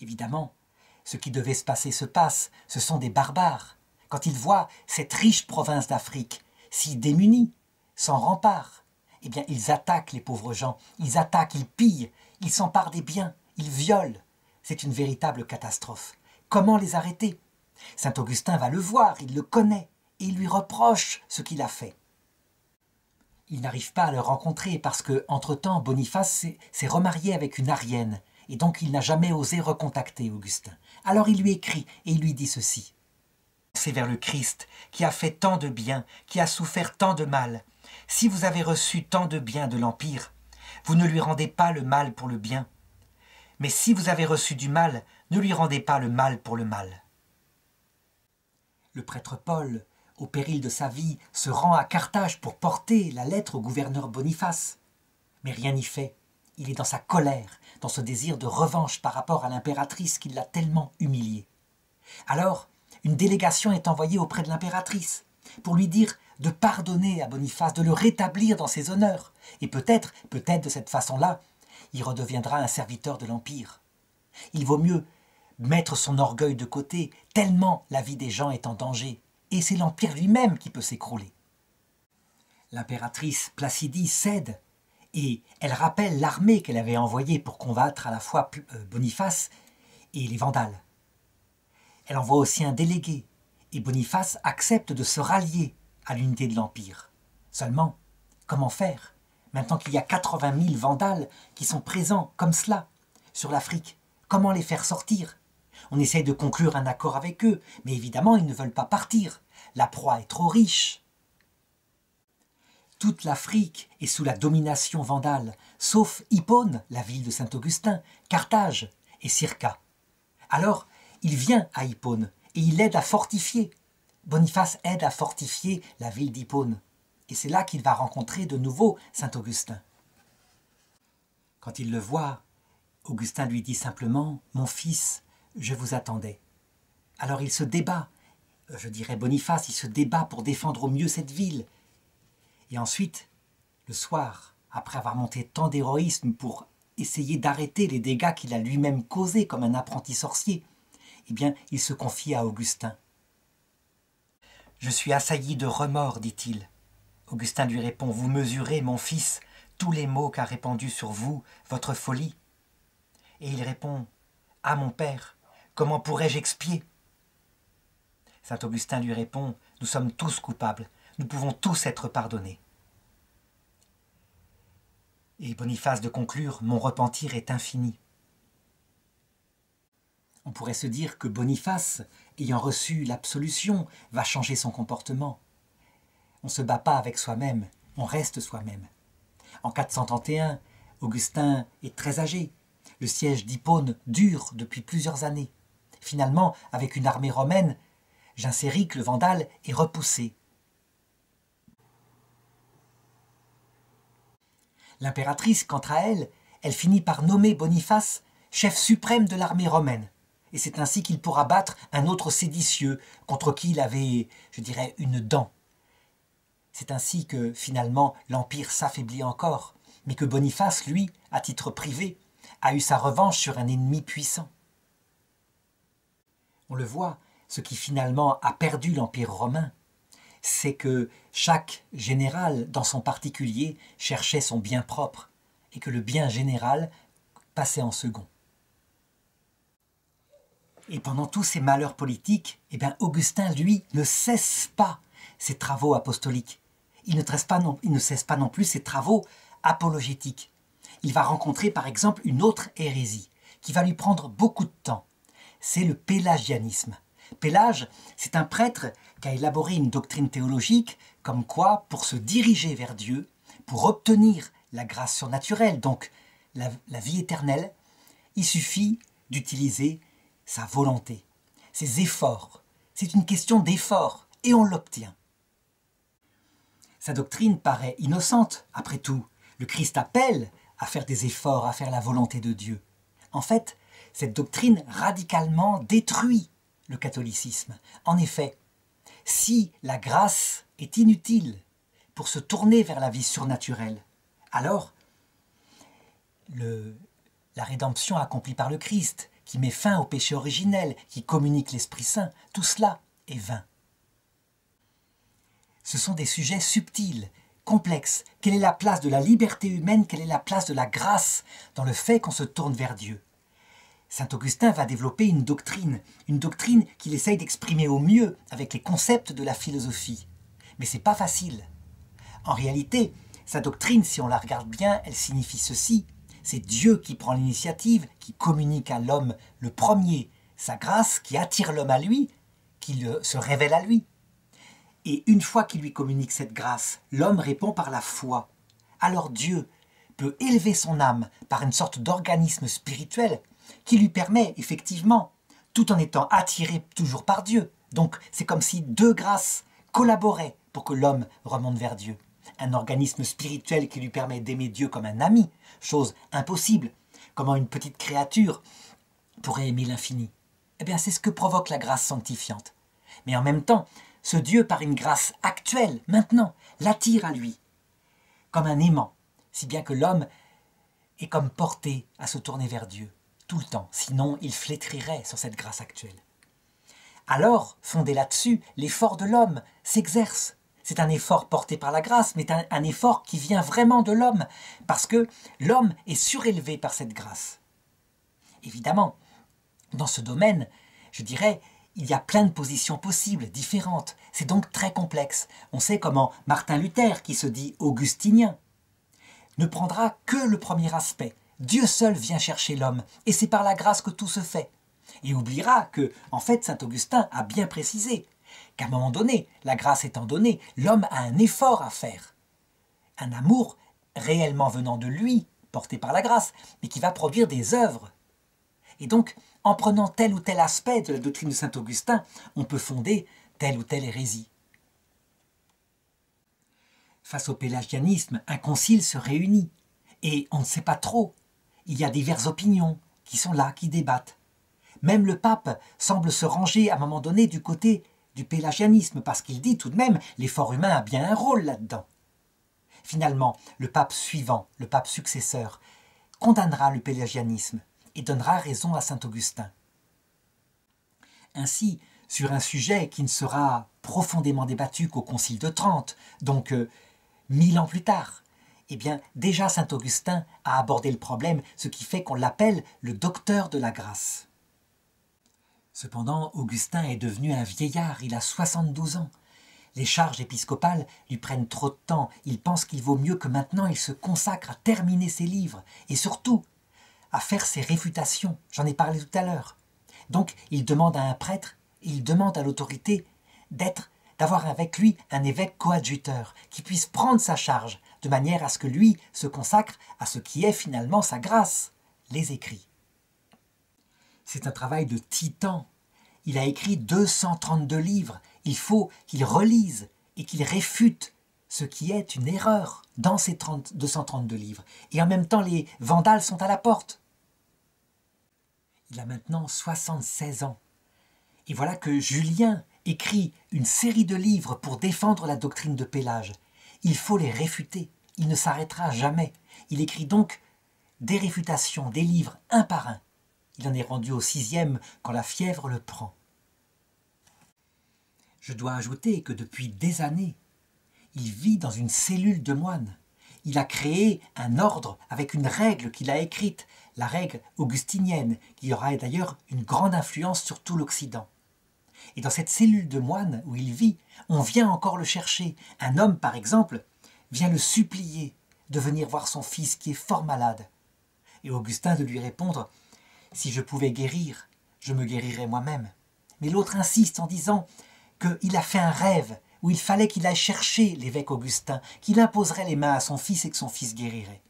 Évidemment, ce qui devait se passer se passe. Ce sont des barbares. Quand ils voient cette riche province d'Afrique si démunie, sans rempart, eh bien, ils attaquent les pauvres gens. Ils attaquent, ils pillent, ils s'emparent des biens, ils violent. C'est une véritable catastrophe. Comment les arrêter? Saint Augustin va le voir, il le connaît, il lui reproche ce qu'il a fait. Il n'arrive pas à le rencontrer parce que, entre-temps, Boniface s'est remarié avec une Arienne, et donc il n'a jamais osé recontacter Augustin. Alors il lui écrit et il lui dit ceci. C'est vers le Christ qui a fait tant de bien, qui a souffert tant de mal. Si vous avez reçu tant de bien de l'Empire, vous ne lui rendez pas le mal pour le bien. Mais si vous avez reçu du mal, ne lui rendez pas le mal pour le mal. Le prêtre Paul, au péril de sa vie, se rend à Carthage pour porter la lettre au gouverneur Boniface. Mais rien n'y fait. Il est dans sa colère, dans ce désir de revanche par rapport à l'impératrice qui l'a tellement humilié. Alors, une délégation est envoyée auprès de l'impératrice pour lui dire de pardonner à Boniface, de le rétablir dans ses honneurs. Et peut-être, peut-être de cette façon-là, il redeviendra un serviteur de l'Empire. Il vaut mieux mettre son orgueil de côté, tellement la vie des gens est en danger, et c'est l'Empire lui-même qui peut s'écrouler. L'impératrice Placidie cède, et elle rappelle l'armée qu'elle avait envoyée pour combattre à la fois euh, Boniface et les Vandales. Elle envoie aussi un délégué, et Boniface accepte de se rallier à l'unité de l'Empire. Seulement, comment faire Maintenant qu'il y a 80 000 Vandales qui sont présents comme cela sur l'Afrique, comment les faire sortir? On essaye de conclure un accord avec eux, mais évidemment ils ne veulent pas partir. La proie est trop riche. Toute l'Afrique est sous la domination vandale, sauf Hippone, la ville de Saint-Augustin, Carthage et Circa. Alors, il vient à Hippone et il aide à fortifier. Boniface aide à fortifier la ville d'Hippone. Et c'est là qu'il va rencontrer de nouveau saint Augustin. Quand il le voit, Augustin lui dit simplement Mon fils, je vous attendais. Alors il se débat, je dirais Boniface, il se débat pour défendre au mieux cette ville. Et ensuite, le soir, après avoir monté tant d'héroïsme pour essayer d'arrêter les dégâts qu'il a lui-même causés comme un apprenti sorcier, eh bien, il se confie à Augustin. Je suis assailli de remords, dit-il. Augustin lui répond Vous mesurez, mon fils, tous les maux qu'a répandus sur vous votre folie. Et il répond Ah, mon père, comment pourrais-je expier? Saint Augustin lui répond Nous sommes tous coupables, nous pouvons tous être pardonnés. Et Boniface de conclure Mon repentir est infini. On pourrait se dire que Boniface, ayant reçu l'absolution, va changer son comportement. On ne se bat pas avec soi-même, on reste soi-même. En 431, Augustin est très âgé. Le siège d'Hippone dure depuis plusieurs années. Finalement, avec une armée romaine, Genséric le Vandale est repoussé. L'impératrice, quant à elle, elle finit par nommer Boniface chef suprême de l'armée romaine et c'est ainsi qu'il pourra battre un autre séditieux contre qui il avait, je dirais, une dent. C'est ainsi que, finalement, l'Empire s'affaiblit encore, mais que Boniface, lui, à titre privé, a eu sa revanche sur un ennemi puissant. On le voit, ce qui finalement a perdu l'Empire romain, c'est que chaque général, dans son particulier, cherchait son bien propre, et que le bien général passait en second. Et pendant tous ces malheurs politiques, eh bien, Augustin, lui, ne cesse pas ses travaux apostoliques. Il ne, cesse pas non plus ses travaux apologétiques. Il va rencontrer par exemple une autre hérésie qui va lui prendre beaucoup de temps. C'est le pélagianisme. Pélage, c'est un prêtre qui a élaboré une doctrine théologique comme quoi, pour se diriger vers Dieu, pour obtenir la grâce surnaturelle, donc la, vie éternelle, il suffit d'utiliser sa volonté, ses efforts. C'est une question d'effort, et on l'obtient. Sa doctrine paraît innocente, après tout. Le Christ appelle à faire des efforts, à faire la volonté de Dieu. En fait, cette doctrine radicalement détruit le catholicisme. En effet, si la grâce est inutile pour se tourner vers la vie surnaturelle, alors la rédemption accomplie par le Christ, qui met fin au péché originel, qui communique l'Esprit Saint, tout cela est vain. Ce sont des sujets subtils, complexes. Quelle est la place de la liberté humaine? Quelle est la place de la grâce dans le fait qu'on se tourne vers Dieu? Saint Augustin va développer une doctrine, une doctrine qu'il essaye d'exprimer au mieux avec les concepts de la philosophie. Mais c'est pas facile. En réalité, sa doctrine, si on la regarde bien, elle signifie ceci c'est Dieu qui prend l'initiative, qui communique à l'homme le premier sa grâce, qui attire l'homme à lui, qui se révèle à lui. Et une fois qu'il lui communique cette grâce, l'homme répond par la foi. Alors Dieu peut élever son âme par une sorte d'organisme spirituel qui lui permet effectivement, tout en étant attiré toujours par Dieu. Donc c'est comme si deux grâces collaboraient pour que l'homme remonte vers Dieu un organisme spirituel qui lui permet d'aimer Dieu comme un ami, chose impossible. Comment une petite créature pourrait aimer l'infini? Eh bien, c'est ce que provoque la grâce sanctifiante. Mais en même temps, ce Dieu, par une grâce actuelle, maintenant, l'attire à lui, comme un aimant, si bien que l'homme est comme porté à se tourner vers Dieu le temps, sinon il flétrirait sur cette grâce actuelle. Alors, fondé là-dessus, l'effort de l'homme s'exerce c'est un effort porté par la grâce, mais un effort qui vient vraiment de l'homme, parce que l'homme est surélevé par cette grâce. Évidemment, dans ce domaine, je dirais, il y a plein de positions possibles, différentes. C'est donc très complexe. On sait comment Martin Luther, qui se dit augustinien, ne prendra que le premier aspect. Dieu seul vient chercher l'homme, et c'est par la grâce que tout se fait. Et oubliera que, en fait, saint Augustin a bien précisé qu'à un moment donné, la grâce étant donnée, l'homme a un effort à faire. Un amour réellement venant de lui, porté par la grâce, mais qui va produire des œuvres. Et donc, en prenant tel ou tel aspect de la doctrine de saint Augustin, on peut fonder telle ou telle hérésie. Face au pélagianisme, un concile se réunit, et on ne sait pas trop. Il y a diverses opinions qui sont là, qui débattent. Même le pape semble se ranger à un moment donné du côté du pélagianisme, parce qu'il dit tout de même l'effort humain a bien un rôle là-dedans. Finalement, le pape suivant, le pape successeur, condamnera le pélagianisme et donnera raison à saint Augustin. Ainsi, sur un sujet qui ne sera profondément débattu qu'au Concile de Trente, donc euh, mille ans plus tard, eh bien, déjà saint Augustin a abordé le problème, ce qui fait qu'on l'appelle le docteur de la grâce. Cependant, Augustin est devenu un vieillard, il a 72 ans. Les charges épiscopales lui prennent trop de temps, il pense qu'il vaut mieux que maintenant il se consacre à terminer ses livres, et surtout à faire ses réfutations, j'en ai parlé tout à l'heure. Donc il demande à un prêtre, il demande à l'autorité d'être, d'avoir avec lui un évêque coadjuteur, qui puisse prendre sa charge, de manière à ce que lui se consacre à ce qui est finalement sa grâce, les écrits. C'est un travail de titan. Il a écrit 232 livres. Il faut qu'il relise et qu'il réfute ce qui est une erreur dans ces 232 livres. Et en même temps, les vandales sont à la porte. Il a maintenant 76 ans. Et voilà que Julien écrit une série de livres pour défendre la doctrine de Pélage. Il faut les réfuter. Il ne s'arrêtera jamais. Il écrit donc des réfutations, des livres un par un. Il en est rendu au sixième quand la fièvre le prend. Je dois ajouter que depuis des années, il vit dans une cellule de moines. Il a créé un ordre avec une règle qu'il a écrite, la règle augustinienne, qui aura d'ailleurs une grande influence sur tout l'Occident. Et dans cette cellule de moines où il vit, on vient encore le chercher. Un homme, par exemple, vient le supplier de venir voir son fils qui est fort malade. Et Augustin de lui répondre si je pouvais guérir, je me guérirais moi-même. Mais l'autre insiste en disant qu'il a fait un rêve où il fallait qu'il aille chercher l'évêque Augustin, qu'il imposerait les mains à son fils et que son fils guérirait.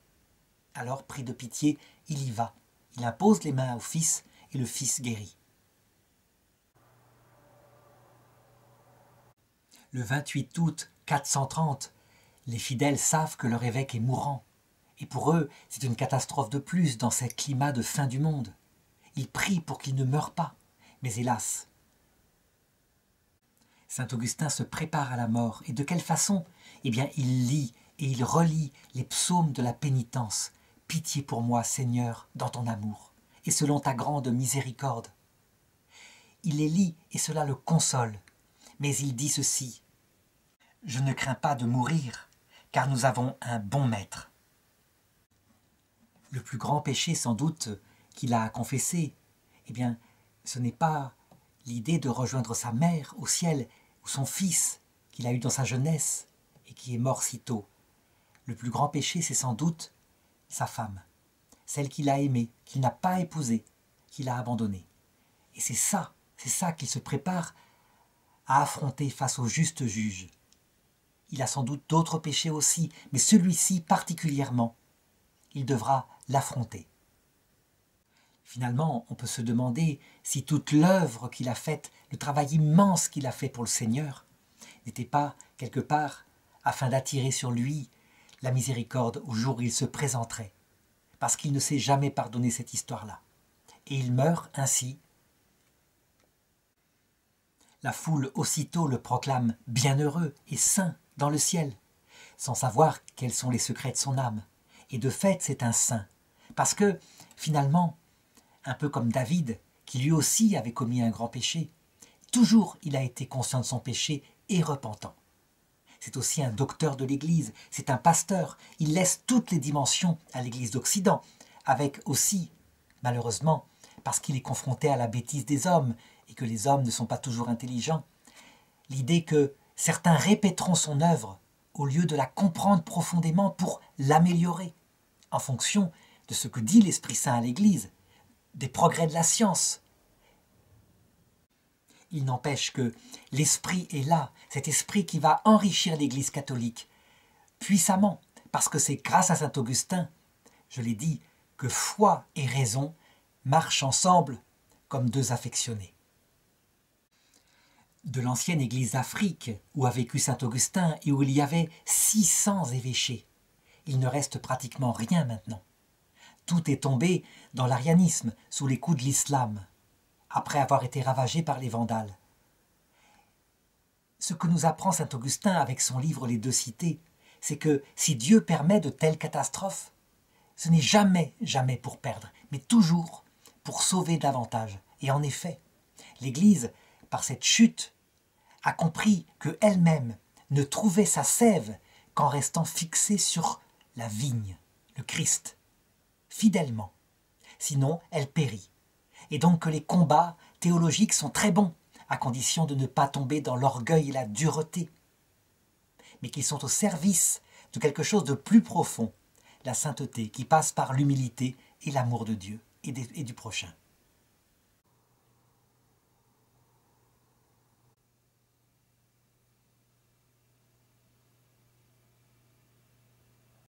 Alors, pris de pitié, il y va. Il impose les mains au fils et le fils guérit. Le 28 août 430, les fidèles savent que leur évêque est mourant. Et pour eux, c'est une catastrophe de plus dans ces climats de fin du monde. Ils prient pour qu'il ne meure pas. Mais hélas, Saint Augustin se prépare à la mort. Et de quelle façon? Eh bien, il lit et il relit les psaumes de la pénitence. Pitié pour moi, Seigneur, dans ton amour, et selon ta grande miséricorde. Il les lit et cela le console. Mais il dit ceci Je ne crains pas de mourir, car nous avons un bon maître. Le plus grand péché, sans doute, qu'il a à confesser, eh bien, ce n'est pas l'idée de rejoindre sa mère au ciel, ou son fils qu'il a eu dans sa jeunesse et qui est mort si tôt. Le plus grand péché, c'est sans doute sa femme, celle qu'il a aimée, qu'il n'a pas épousée, qu'il a abandonnée. Et c'est ça, c'est ça qu'il se prépare à affronter face au juste juge. Il a sans doute d'autres péchés aussi, mais celui-ci particulièrement, il devra l'affronter. Finalement, on peut se demander si toute l'œuvre qu'il a faite, le travail immense qu'il a fait pour le Seigneur, n'était pas, quelque part, afin d'attirer sur lui la miséricorde au jour où il se présenterait, parce qu'il ne s'est jamais pardonné cette histoire-là. Et il meurt ainsi. La foule aussitôt le proclame bienheureux et saint dans le ciel, sans savoir quels sont les secrets de son âme. Et de fait, c'est un saint, parce que, finalement, un peu comme David, qui lui aussi avait commis un grand péché. Toujours il a été conscient de son péché et repentant. C'est aussi un docteur de l'Église, c'est un pasteur, il laisse toutes les dimensions à l'Église d'Occident, avec aussi, malheureusement, parce qu'il est confronté à la bêtise des hommes et que les hommes ne sont pas toujours intelligents, l'idée que certains répéteront son œuvre au lieu de la comprendre profondément pour l'améliorer, en fonction de ce que dit l'Esprit Saint à l'Église, des progrès de la science. Il n'empêche que l'esprit est là, cet esprit qui va enrichir l'Église catholique puissamment, parce que c'est grâce à Saint Augustin, je l'ai dit, que foi et raison marchent ensemble comme deux affectionnés. De l'ancienne Église d'Afrique, où a vécu Saint Augustin et où il y avait 600 évêchés, il ne reste pratiquement rien maintenant. Tout est tombé dans l'arianisme sous les coups de l'islam, après avoir été ravagé par les Vandales. Ce que nous apprend saint Augustin avec son livre Les deux cités, c'est que si Dieu permet de telles catastrophes, ce n'est jamais, jamais pour perdre, mais toujours pour sauver davantage. Et en effet, l'Église, par cette chute, a compris que elle-même ne trouvait sa sève qu'en restant fixée sur la vigne, le Christ fidèlement. Sinon, elle périt. Et donc que les combats théologiques sont très bons, à condition de ne pas tomber dans l'orgueil et la dureté, mais qu'ils sont au service de quelque chose de plus profond, la sainteté qui passe par l'humilité et l'amour de Dieu et du prochain.